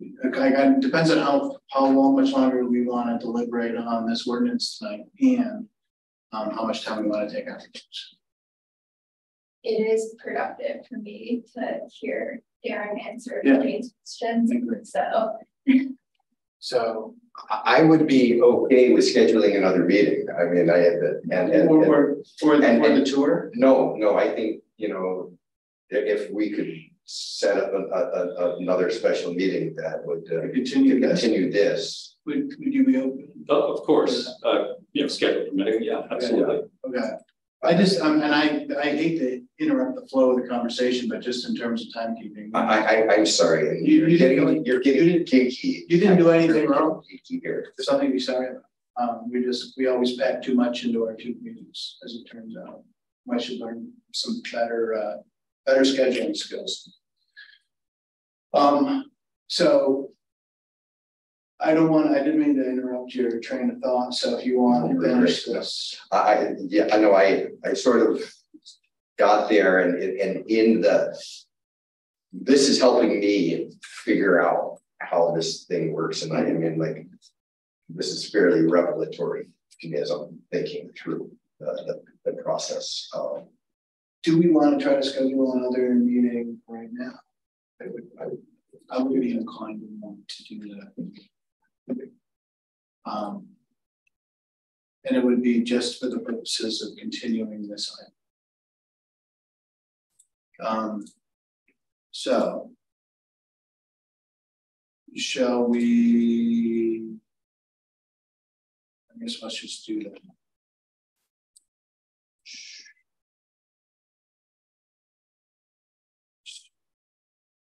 It depends on how how long, much longer we want to deliberate on this ordinance tonight, and um, how much time we want to take afterwards. It is productive for me to hear Darren answer yeah. questions. So so I would be okay with scheduling another meeting. I mean, I had the and and for, for, for, the, and, for the tour. No, no, I think you know if we could set up a, a, another special meeting that would uh, continue continue this. Would, would you be open? Oh, of course, uh, you know, schedule permitting. Yeah, absolutely. Okay. okay. I just, um, and I, I hate to interrupt the flow of the conversation, but just in terms of timekeeping. I, I, I'm sorry. You, you're, you getting, you're getting you kinky. You didn't do anything wrong. Here. There's something to be sorry about. Um, we just, we always pack too much into our two meetings, as it turns out. I should learn some better, uh, better scheduling skills. Um, so I don't want, I didn't mean to interrupt your train of thought. So if you want to finish this. I, yeah, I know I, I sort of got there and, and in the, this is helping me figure out how this thing works. And I, I mean, like, this is fairly revelatory to me as I'm thinking through the, the, the process. Um, Do we want to try to schedule another meeting right now? I would, I would, I would be inclined to want to do that. Um, and it would be just for the purposes of continuing this item. Um, so, shall we? I guess let's just do that.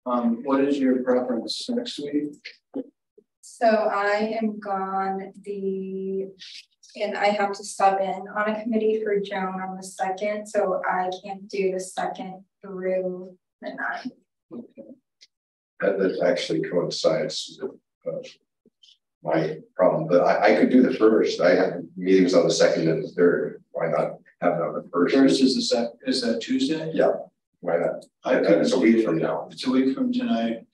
Um, what is your preference next week? So I am gone the and I have to sub in on a committee for Joan on the second, so I can't do the second through the ninth. That, that actually coincides with uh, my problem, but I, I could do the first. I have meetings on the second and the third. Why not have it on the first? First is the sec, is that Tuesday? Yeah, why not? I And It's a week from now. It's a week from tonight.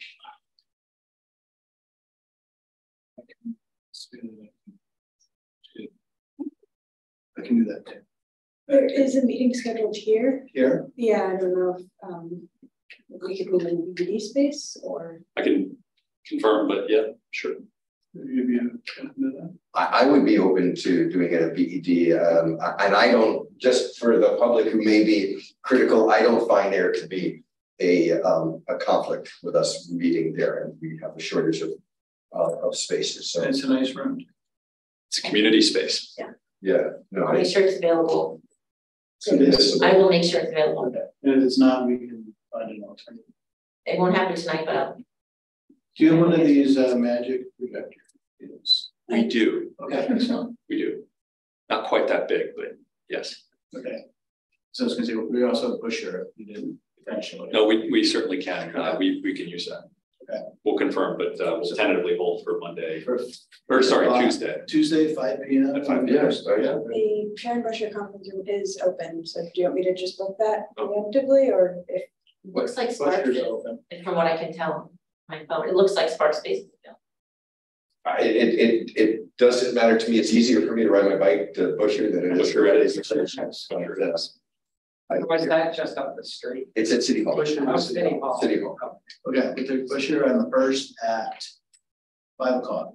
I can do that too. Is a meeting scheduled here? Here? Yeah, I don't know if um we could move in BED space or. I can confirm, but yeah, sure. You'd be open to that? I, I would be open to doing it at BED, um, and I don't, just for the public who may be critical, I don't find there to be a, um, a conflict with us meeting there, and we have a shortage of, uh, of spaces, so. It's a nice room. It's a community space. Yeah. Yeah, no, I'll make sure it's available. municipal. I will make sure it's available. And if it's not, we can find an alternative. It won't happen tonight, but I'll- Do you have one of these uh magic projectors? Yes. We do, Okay, excellent. we do. Not quite that big, but yes. Okay. So I was gonna say, we also have a pusher, you didn't potentially. No, we, we certainly can. Uh, we, we can use that. Okay. We'll confirm, but, uh, we'll tentatively hold for Monday, For or sorry, Uh, Tuesday. Tuesday, five P M. At 5 p.m. Yes, I- Yeah. The Sharon Bushor conference room is open, so do you want me to just book that Oh. preemptively or if? looks like Sparks Pusher's is, open. from what I can tell, on my phone, it looks like Sparks Space is available. I- It, it, it doesn't matter to me. It's easier for me to ride my bike to Bushor than it is. Bushor, for it it is. is. Yes. I- Was that just up the street? It's at City Hall. Bushor. Oh, City Hall. City Hall. Okay, we took pusher on the first at five o'clock.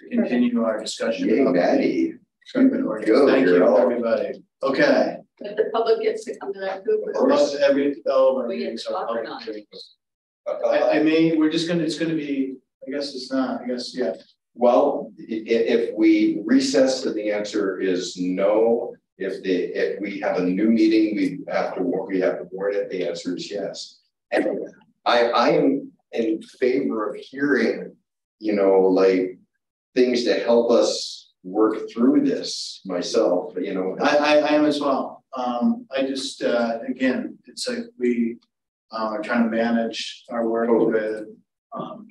To continue our discussion. Yay, of the Maddie. Treatment ordinance. Go, Thank you, girl. everybody. Okay. But the public gets to come to that group. I love every, all of our we meetings are public not? hearings. I, I may, we're just gonna, it's gonna be, I guess it's not, I guess, yeah. Well, i- i- if we recess, then the answer is no. If the, if we have a new meeting, we have to, we have to warn it, the answer is yes. And I, I am in favor of hearing, you know, like, things to help us work through this myself, you know. I, I, I am as well. Um, I just, uh, again, it's like we, uh, are trying to manage our work with, um,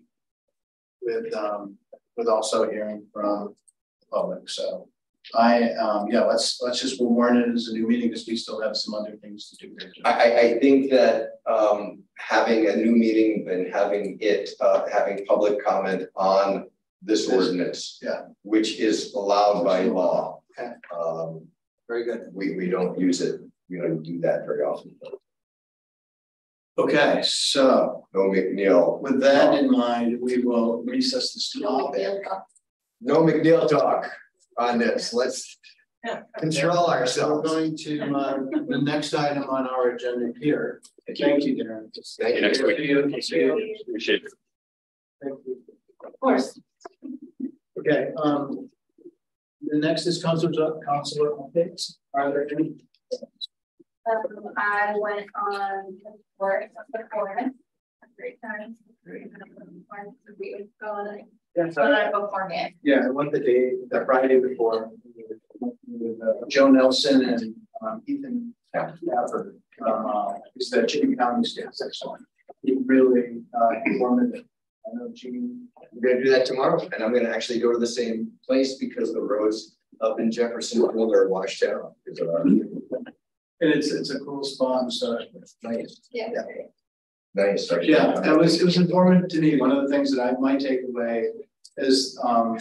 with, um, with also hearing from the public, so. I, um, yeah, let's, let's just, we'll warn it as a new meeting, because we still have some other things to do here. I, I, I think that, um, having a new meeting and having it, uh, having public comment on this This- ordinance. yeah. Which is allowed by law. Okay. Um, Very good. we, we don't use it, we don't do that very often. Okay, so No McNeil, with that in mind, we will recess this topic. no McNeil talk on this, let's control ourselves. We're ourselves. going to, uh, the next item on our agenda here. Thank you, Darren. Thank you. Next week. See you. See you. Appreciate it. Thank you. Of course. Okay, um. The next is councilors up, councilor updates. Are there any? Um, I went on work before. Great time. Going, Yes, going beforehand. Yeah, I went the day, the Friday before. With uh, Joe Nelson and um, Ethan Stafford, uh, is the Chittenden County State Section. He really uh, informative. I know Gene. We're gonna do that tomorrow, and I'm gonna actually go to the same place because the roads up in Jefferson are washed out. because of our- And it's, it's a cool spot, so. Nice, Yeah. Nice. Yeah, it was, it was informative to me. One of the things that I might take away is um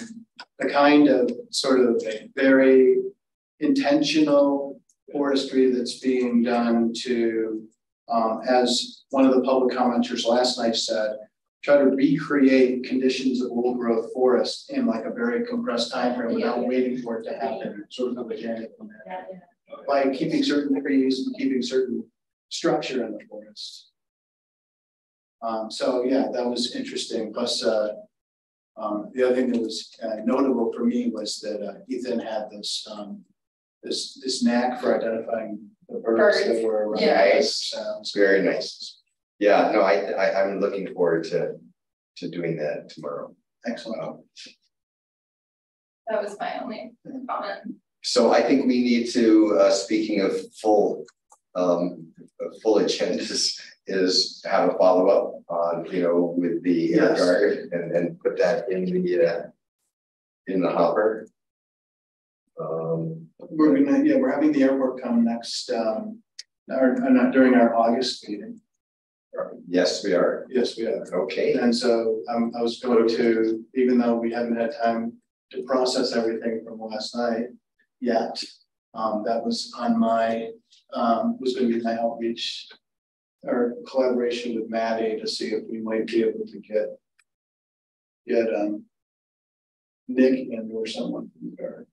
the kind of sort of very intentional forestry that's being done to um as one of the public commenters last night said, try to recreate conditions of old growth forest in like a very compressed time frame without waiting for it to happen, sort of organic from that. By keeping certain trees and keeping certain structure in the forest. Um, so yeah, that was interesting. Plus, uh, um, the other thing that was uh, notable for me was that uh, Ethan had this, um, this, this knack for identifying the birds that were around. yeah. Nice, Sounds very nice. Yeah, no, I, I, I'm looking forward to, to doing that tomorrow. excellent. Um, That was my only comment. So I think we need to, uh, speaking of full, um, full agendas, is have a follow-up on, you know, with the air Yes. guard and, and put that in the, uh, in the hopper. Um, We're gonna, yeah, we're having the airport come next, um, or, or not during our August meeting. yes, we are. Yes, we are. Okay. And so um, I was going to, even though we haven't had time to process everything from last night yet, um, that was on my, um, was gonna be my outreach or collaboration with Maddie to see if we might be able to get get um Nick and or someone from there.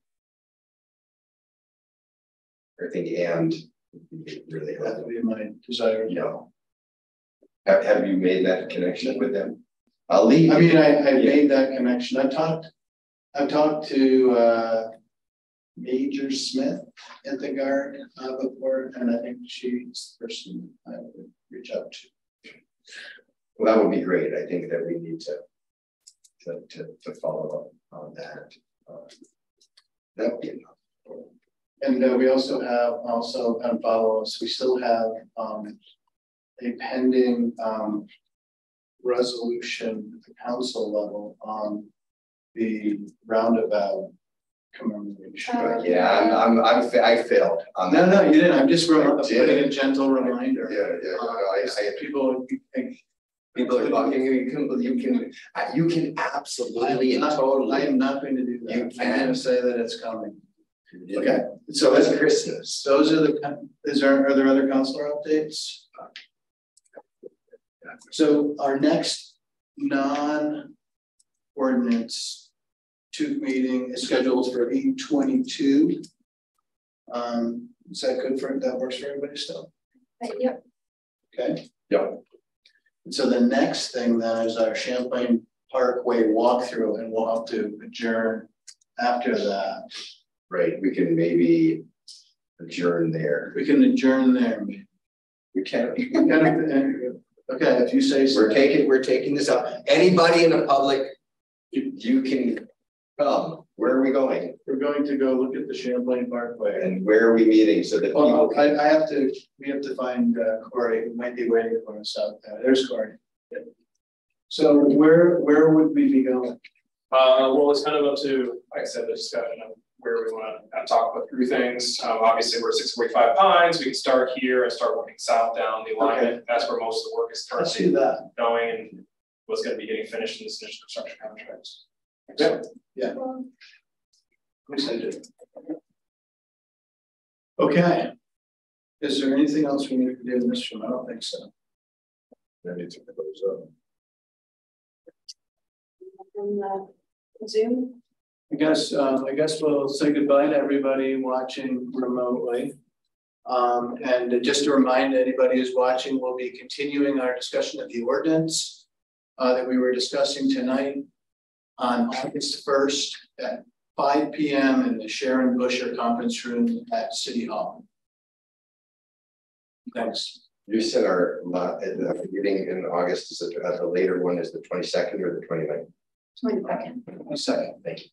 I think and really That helpful. would be my desire. Yeah. Have, have you made that connection with them? I'll leave. I mean, I, I Yeah. made that connection. I talked, I've talked to, uh, Major Smith at the guard, uh, before, and I think she's the person I would reach out to. Well, that would be great. I think that we need to, to, to, to follow up on that. Uh, That would be enough. And uh, we also have, also on follow-ups, we still have, um, a pending, um, resolution at the council level on the roundabout commemoration. But yeah, I'm, I'm, I'm, I failed on No, that. no, you didn't. I'm just re- I did. putting a gentle reminder. Yeah, yeah, no, I, I, People, think- people are talking, you can, you can, uh, you can absolutely and I totally. am not going to do that. You I'm can. gonna say that it's coming. Okay, So that's, Christmas. those are the, is there, are there other counselor updates? So our next non-ordinance two meeting is scheduled for eight twenty-two. Um, is that good for, that works for everybody still? Yep. Okay. Yep. And so the next thing then is our Champlain Parkway walkthrough and we'll have to adjourn after that. Right, we can maybe adjourn there. We can adjourn there. We can. We gotta- Okay, if you say so. We're taking, we're taking this up. Anybody in the public, you, you can come. Where are we going? We're going to go look at the Champlain Parkway. And where are we meeting so that people Well, I. I have to, we have to find uh, Corey, who might be waiting for us out there. There's Corey. So where, where would we be going? Uh, well, it's kind of up to, like I said, the discussion of where we want to talk about through things. Um, obviously, we're at six forty-five Pines. We can start here and start working south down the alignment. That's where most of the work is currently going and what's going to be getting finished in this initial construction contracts. Yeah, yeah. We said it. Okay. Is there anything else we need to do in this room? I don't think so. Ready to close up. From the Zoom? I guess, uh, I guess we'll say goodbye to everybody watching remotely. Um, and just to remind anybody who's watching, we'll be continuing our discussion of the ordinance uh, that we were discussing tonight on August first at five P M in the Sharon Bushor Conference Room at City Hall. Thanks. You said our, uh, meeting in August is, it- uh, the later one is the twenty-second or the 29th? Twenty second. A second. Thank you.